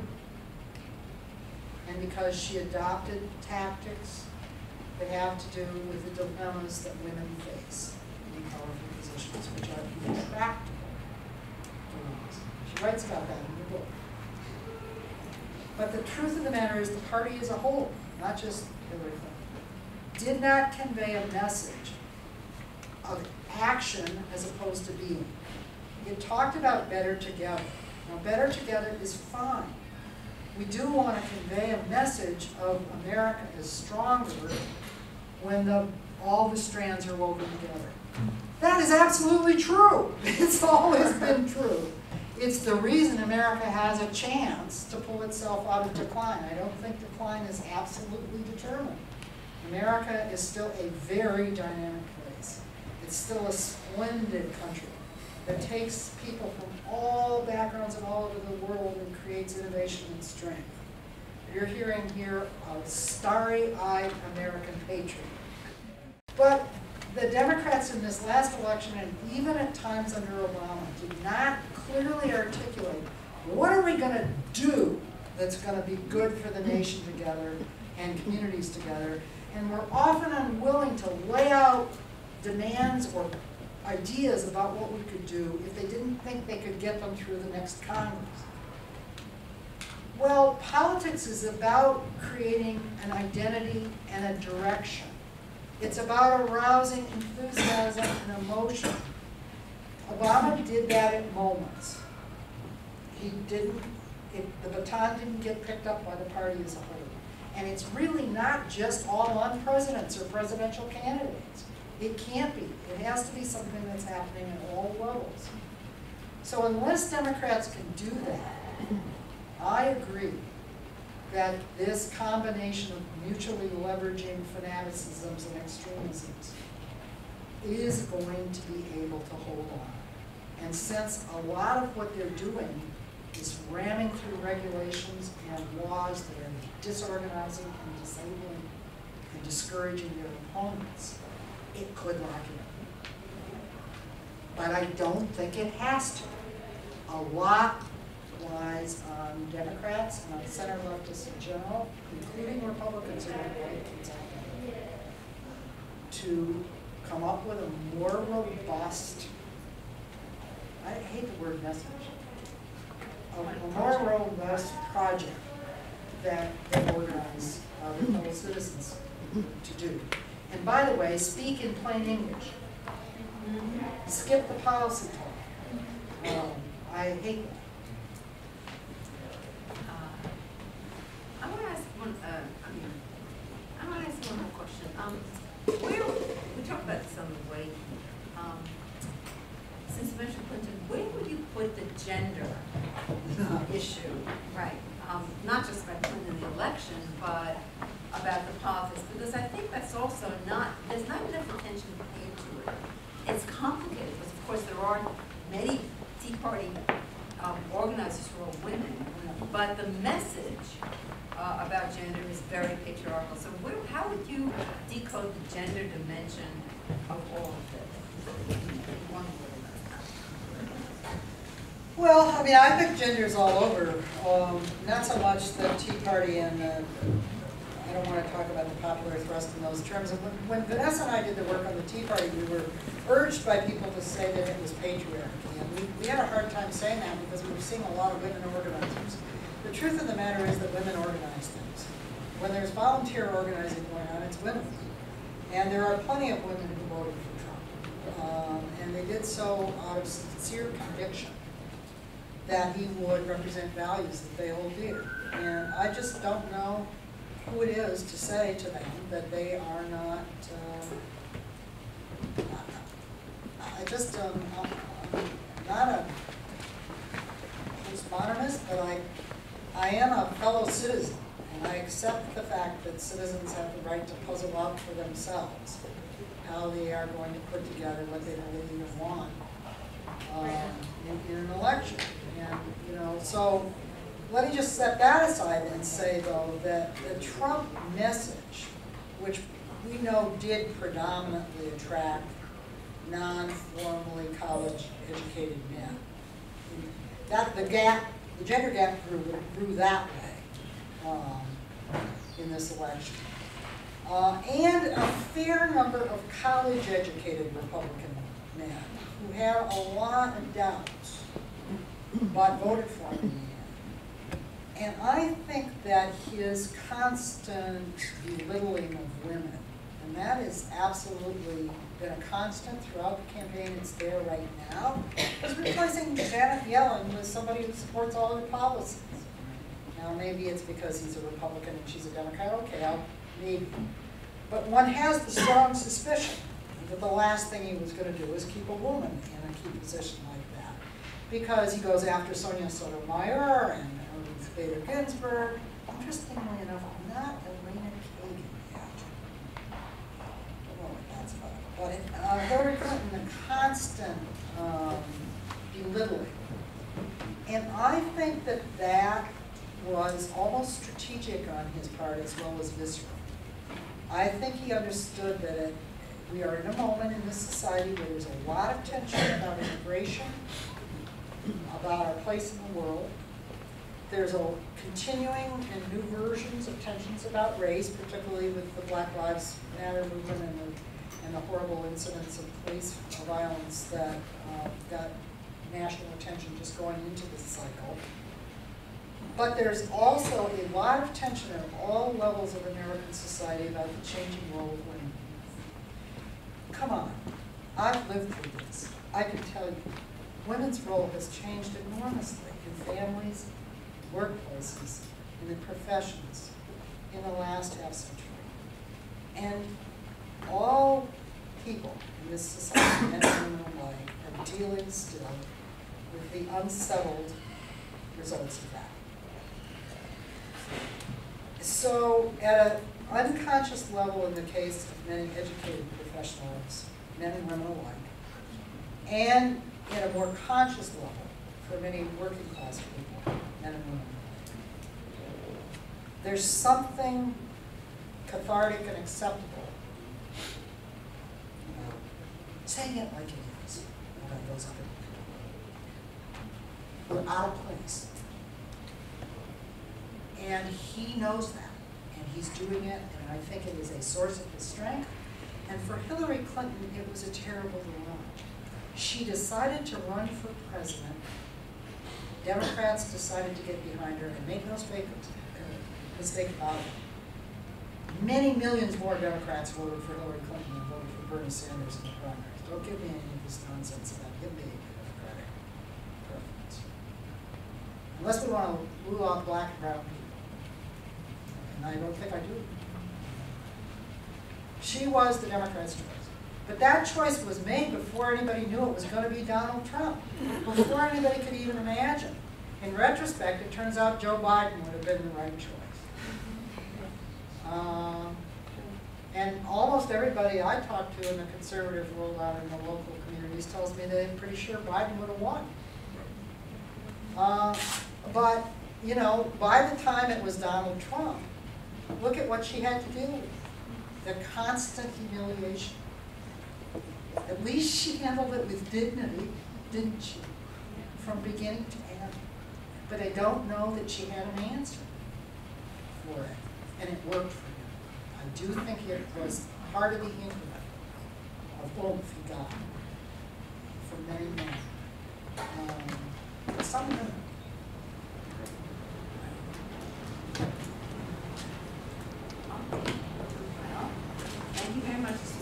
and because she adopted tactics that have to do with the dilemmas that women face in powerful positions, which are intractable dilemmas. She writes about that but the truth of the matter is the party as a whole, not just Hillary Clinton, did not convey a message of action as opposed to being. It talked about better together. Now, better together is fine. We do want to convey a message of America is stronger when the, all the strands are woven together. Mm-hmm. That is absolutely true. [laughs] It's always been true. It's the reason America has a chance to pull itself out of decline. I don't think decline is absolutely determined. America is still a very dynamic place. It's still a splendid country that takes people from all backgrounds and all over the world and creates innovation and strength. You're hearing here a starry-eyed American patriot. But the Democrats in this last election, and even at times under Obama, did not clearly articulate, what are we gonna do that's gonna be good for the nation together and communities together? And we're often unwilling to lay out demands or ideas about what we could do if they didn't think they could get them through the next Congress. Well, politics is about creating an identity and a direction. It's about arousing enthusiasm and emotion. Obama did that at moments. He didn't, it, the baton didn't get picked up by the party as a whole. And it's really not just all on presidents or presidential candidates. It can't be. It has to be something that's happening at all levels. So unless Democrats can do that, I agree that this combination of mutually leveraging fanaticisms and extremisms is going to be able to hold on. And since a lot of what they're doing is ramming through regulations and laws that are disorganizing and disabling and discouraging their opponents, it could lock in. But I don't think it has to. A lot lies on Democrats and on center leftists in general, including Republicans who don't like what's happening, to come up with a more robust, I hate the word message, a, a more robust project that they organize uh, fellow citizens to do. And by the way, speak in plain English. Skip the policy talk. Um, I hate that. Uh, I want to ask one, uh, I mean, I want to ask one more question. Um, where, we talked about this on the way, um, since you mentioned Clinton, where would you put the gender [laughs] issue? Right, um, not just about Clinton in the election, but about the politics, because I think that's also not, there's not enough attention paid to it. It's complicated, because of course there are many Tea Party um, organizers who are women, but the message uh, about gender is very patriarchal. So where, how would you decode the gender dimension of all of this? Well, I mean, I think gender is all over. Um, not so much the Tea Party and, uh, I don't want to talk about the popular thrust in those terms. When, when Vanessa and I did the work on the Tea Party, we were urged by people to say that it was patriarchy. And we, we had a hard time saying that because we were seeing a lot of women organizers. The truth of the matter is that women organize things. When there's volunteer organizing going on, it's women. And there are plenty of women who voted for Trump. Um, and they did so out of sincere conviction that he would represent values that they hold dear. And I just don't know who it is to say to them that they are not, uh, I just, um, I'm not a postmodernist, but I, I am a fellow citizen. And I accept the fact that citizens have the right to puzzle out for themselves how they are going to put together what they believe want um, in, in an election. And, you know, so let me just set that aside and say, though, that the Trump message, which we know did predominantly attract non-formally college-educated men, that the gap, the gender gap grew, grew that way um, in this election. Uh, and a fair number of college-educated Republican men who had a lot of doubts but voted for him in the end. And I think that his constant belittling of women, and that is absolutely been a constant throughout the campaign, it's there right now, is replacing Janet Yellen with somebody who supports all her policies. Now, maybe it's because he's a Republican and she's a Democrat, okay, I'll, maybe. But one has the strong suspicion that the last thing he was gonna do is keep a woman in a key position like that. Because he goes after Sonia Sotomayor and Ruth Bader Ginsburg. Interestingly enough, not Elena Kagan yet. Don't know what that's about. But it, uh, Hillary Clinton, the constant, um, belittling. And I think that that was almost strategic on his part as well as visceral. I think he understood that it, we are in a moment in this society where there's a lot of tension about immigration, about our place in the world. There's a continuing and new versions of tensions about race, particularly with the Black Lives Matter movement and the, and the horrible incidents of police violence that uh, got national attention just going into this cycle. But there's also a lot of tension at all levels of American society about the changing role of women. Come on, I've lived through this. I can tell you, women's role has changed enormously in families, workplaces, in the professions in the last half century. And all people in this society, and women alike, are dealing still with the unsettled results of that. So at an unconscious level in the case of many educated professionals, men and women alike, and at a more conscious level for many working class people, men and women alike, there's something cathartic and acceptable saying it like it is about those other people. We're out of place. And he knows that, and he's doing it, and I think it is a source of his strength. And for Hillary Clinton, it was a terrible dilemma. She decided to run for president. Democrats decided to get behind her, and make no mistake, uh, about it. Many millions more Democrats voted for Hillary Clinton than voted for Bernie Sanders in the primaries. Don't give me any of this nonsense about him being Democratic preference. Unless we want to rule out black and brown people. And I don't think I do. She was the Democrat's choice. But that choice was made before anybody knew it was going to be Donald Trump, before anybody could even imagine. In retrospect, it turns out Joe Biden would have been the right choice. Um, and almost everybody I talk to in the conservative world out in the local communities tells me they're pretty sure Biden would have won. Uh, but, you know, by the time it was Donald Trump, look at what she had to deal with. The constant humiliation. At least she handled it with dignity, didn't she? From beginning to end. But I don't know that she had an answer for it, and it worked. I do think it was part of the input of both he got for many men. Um, some of them Thank you very much.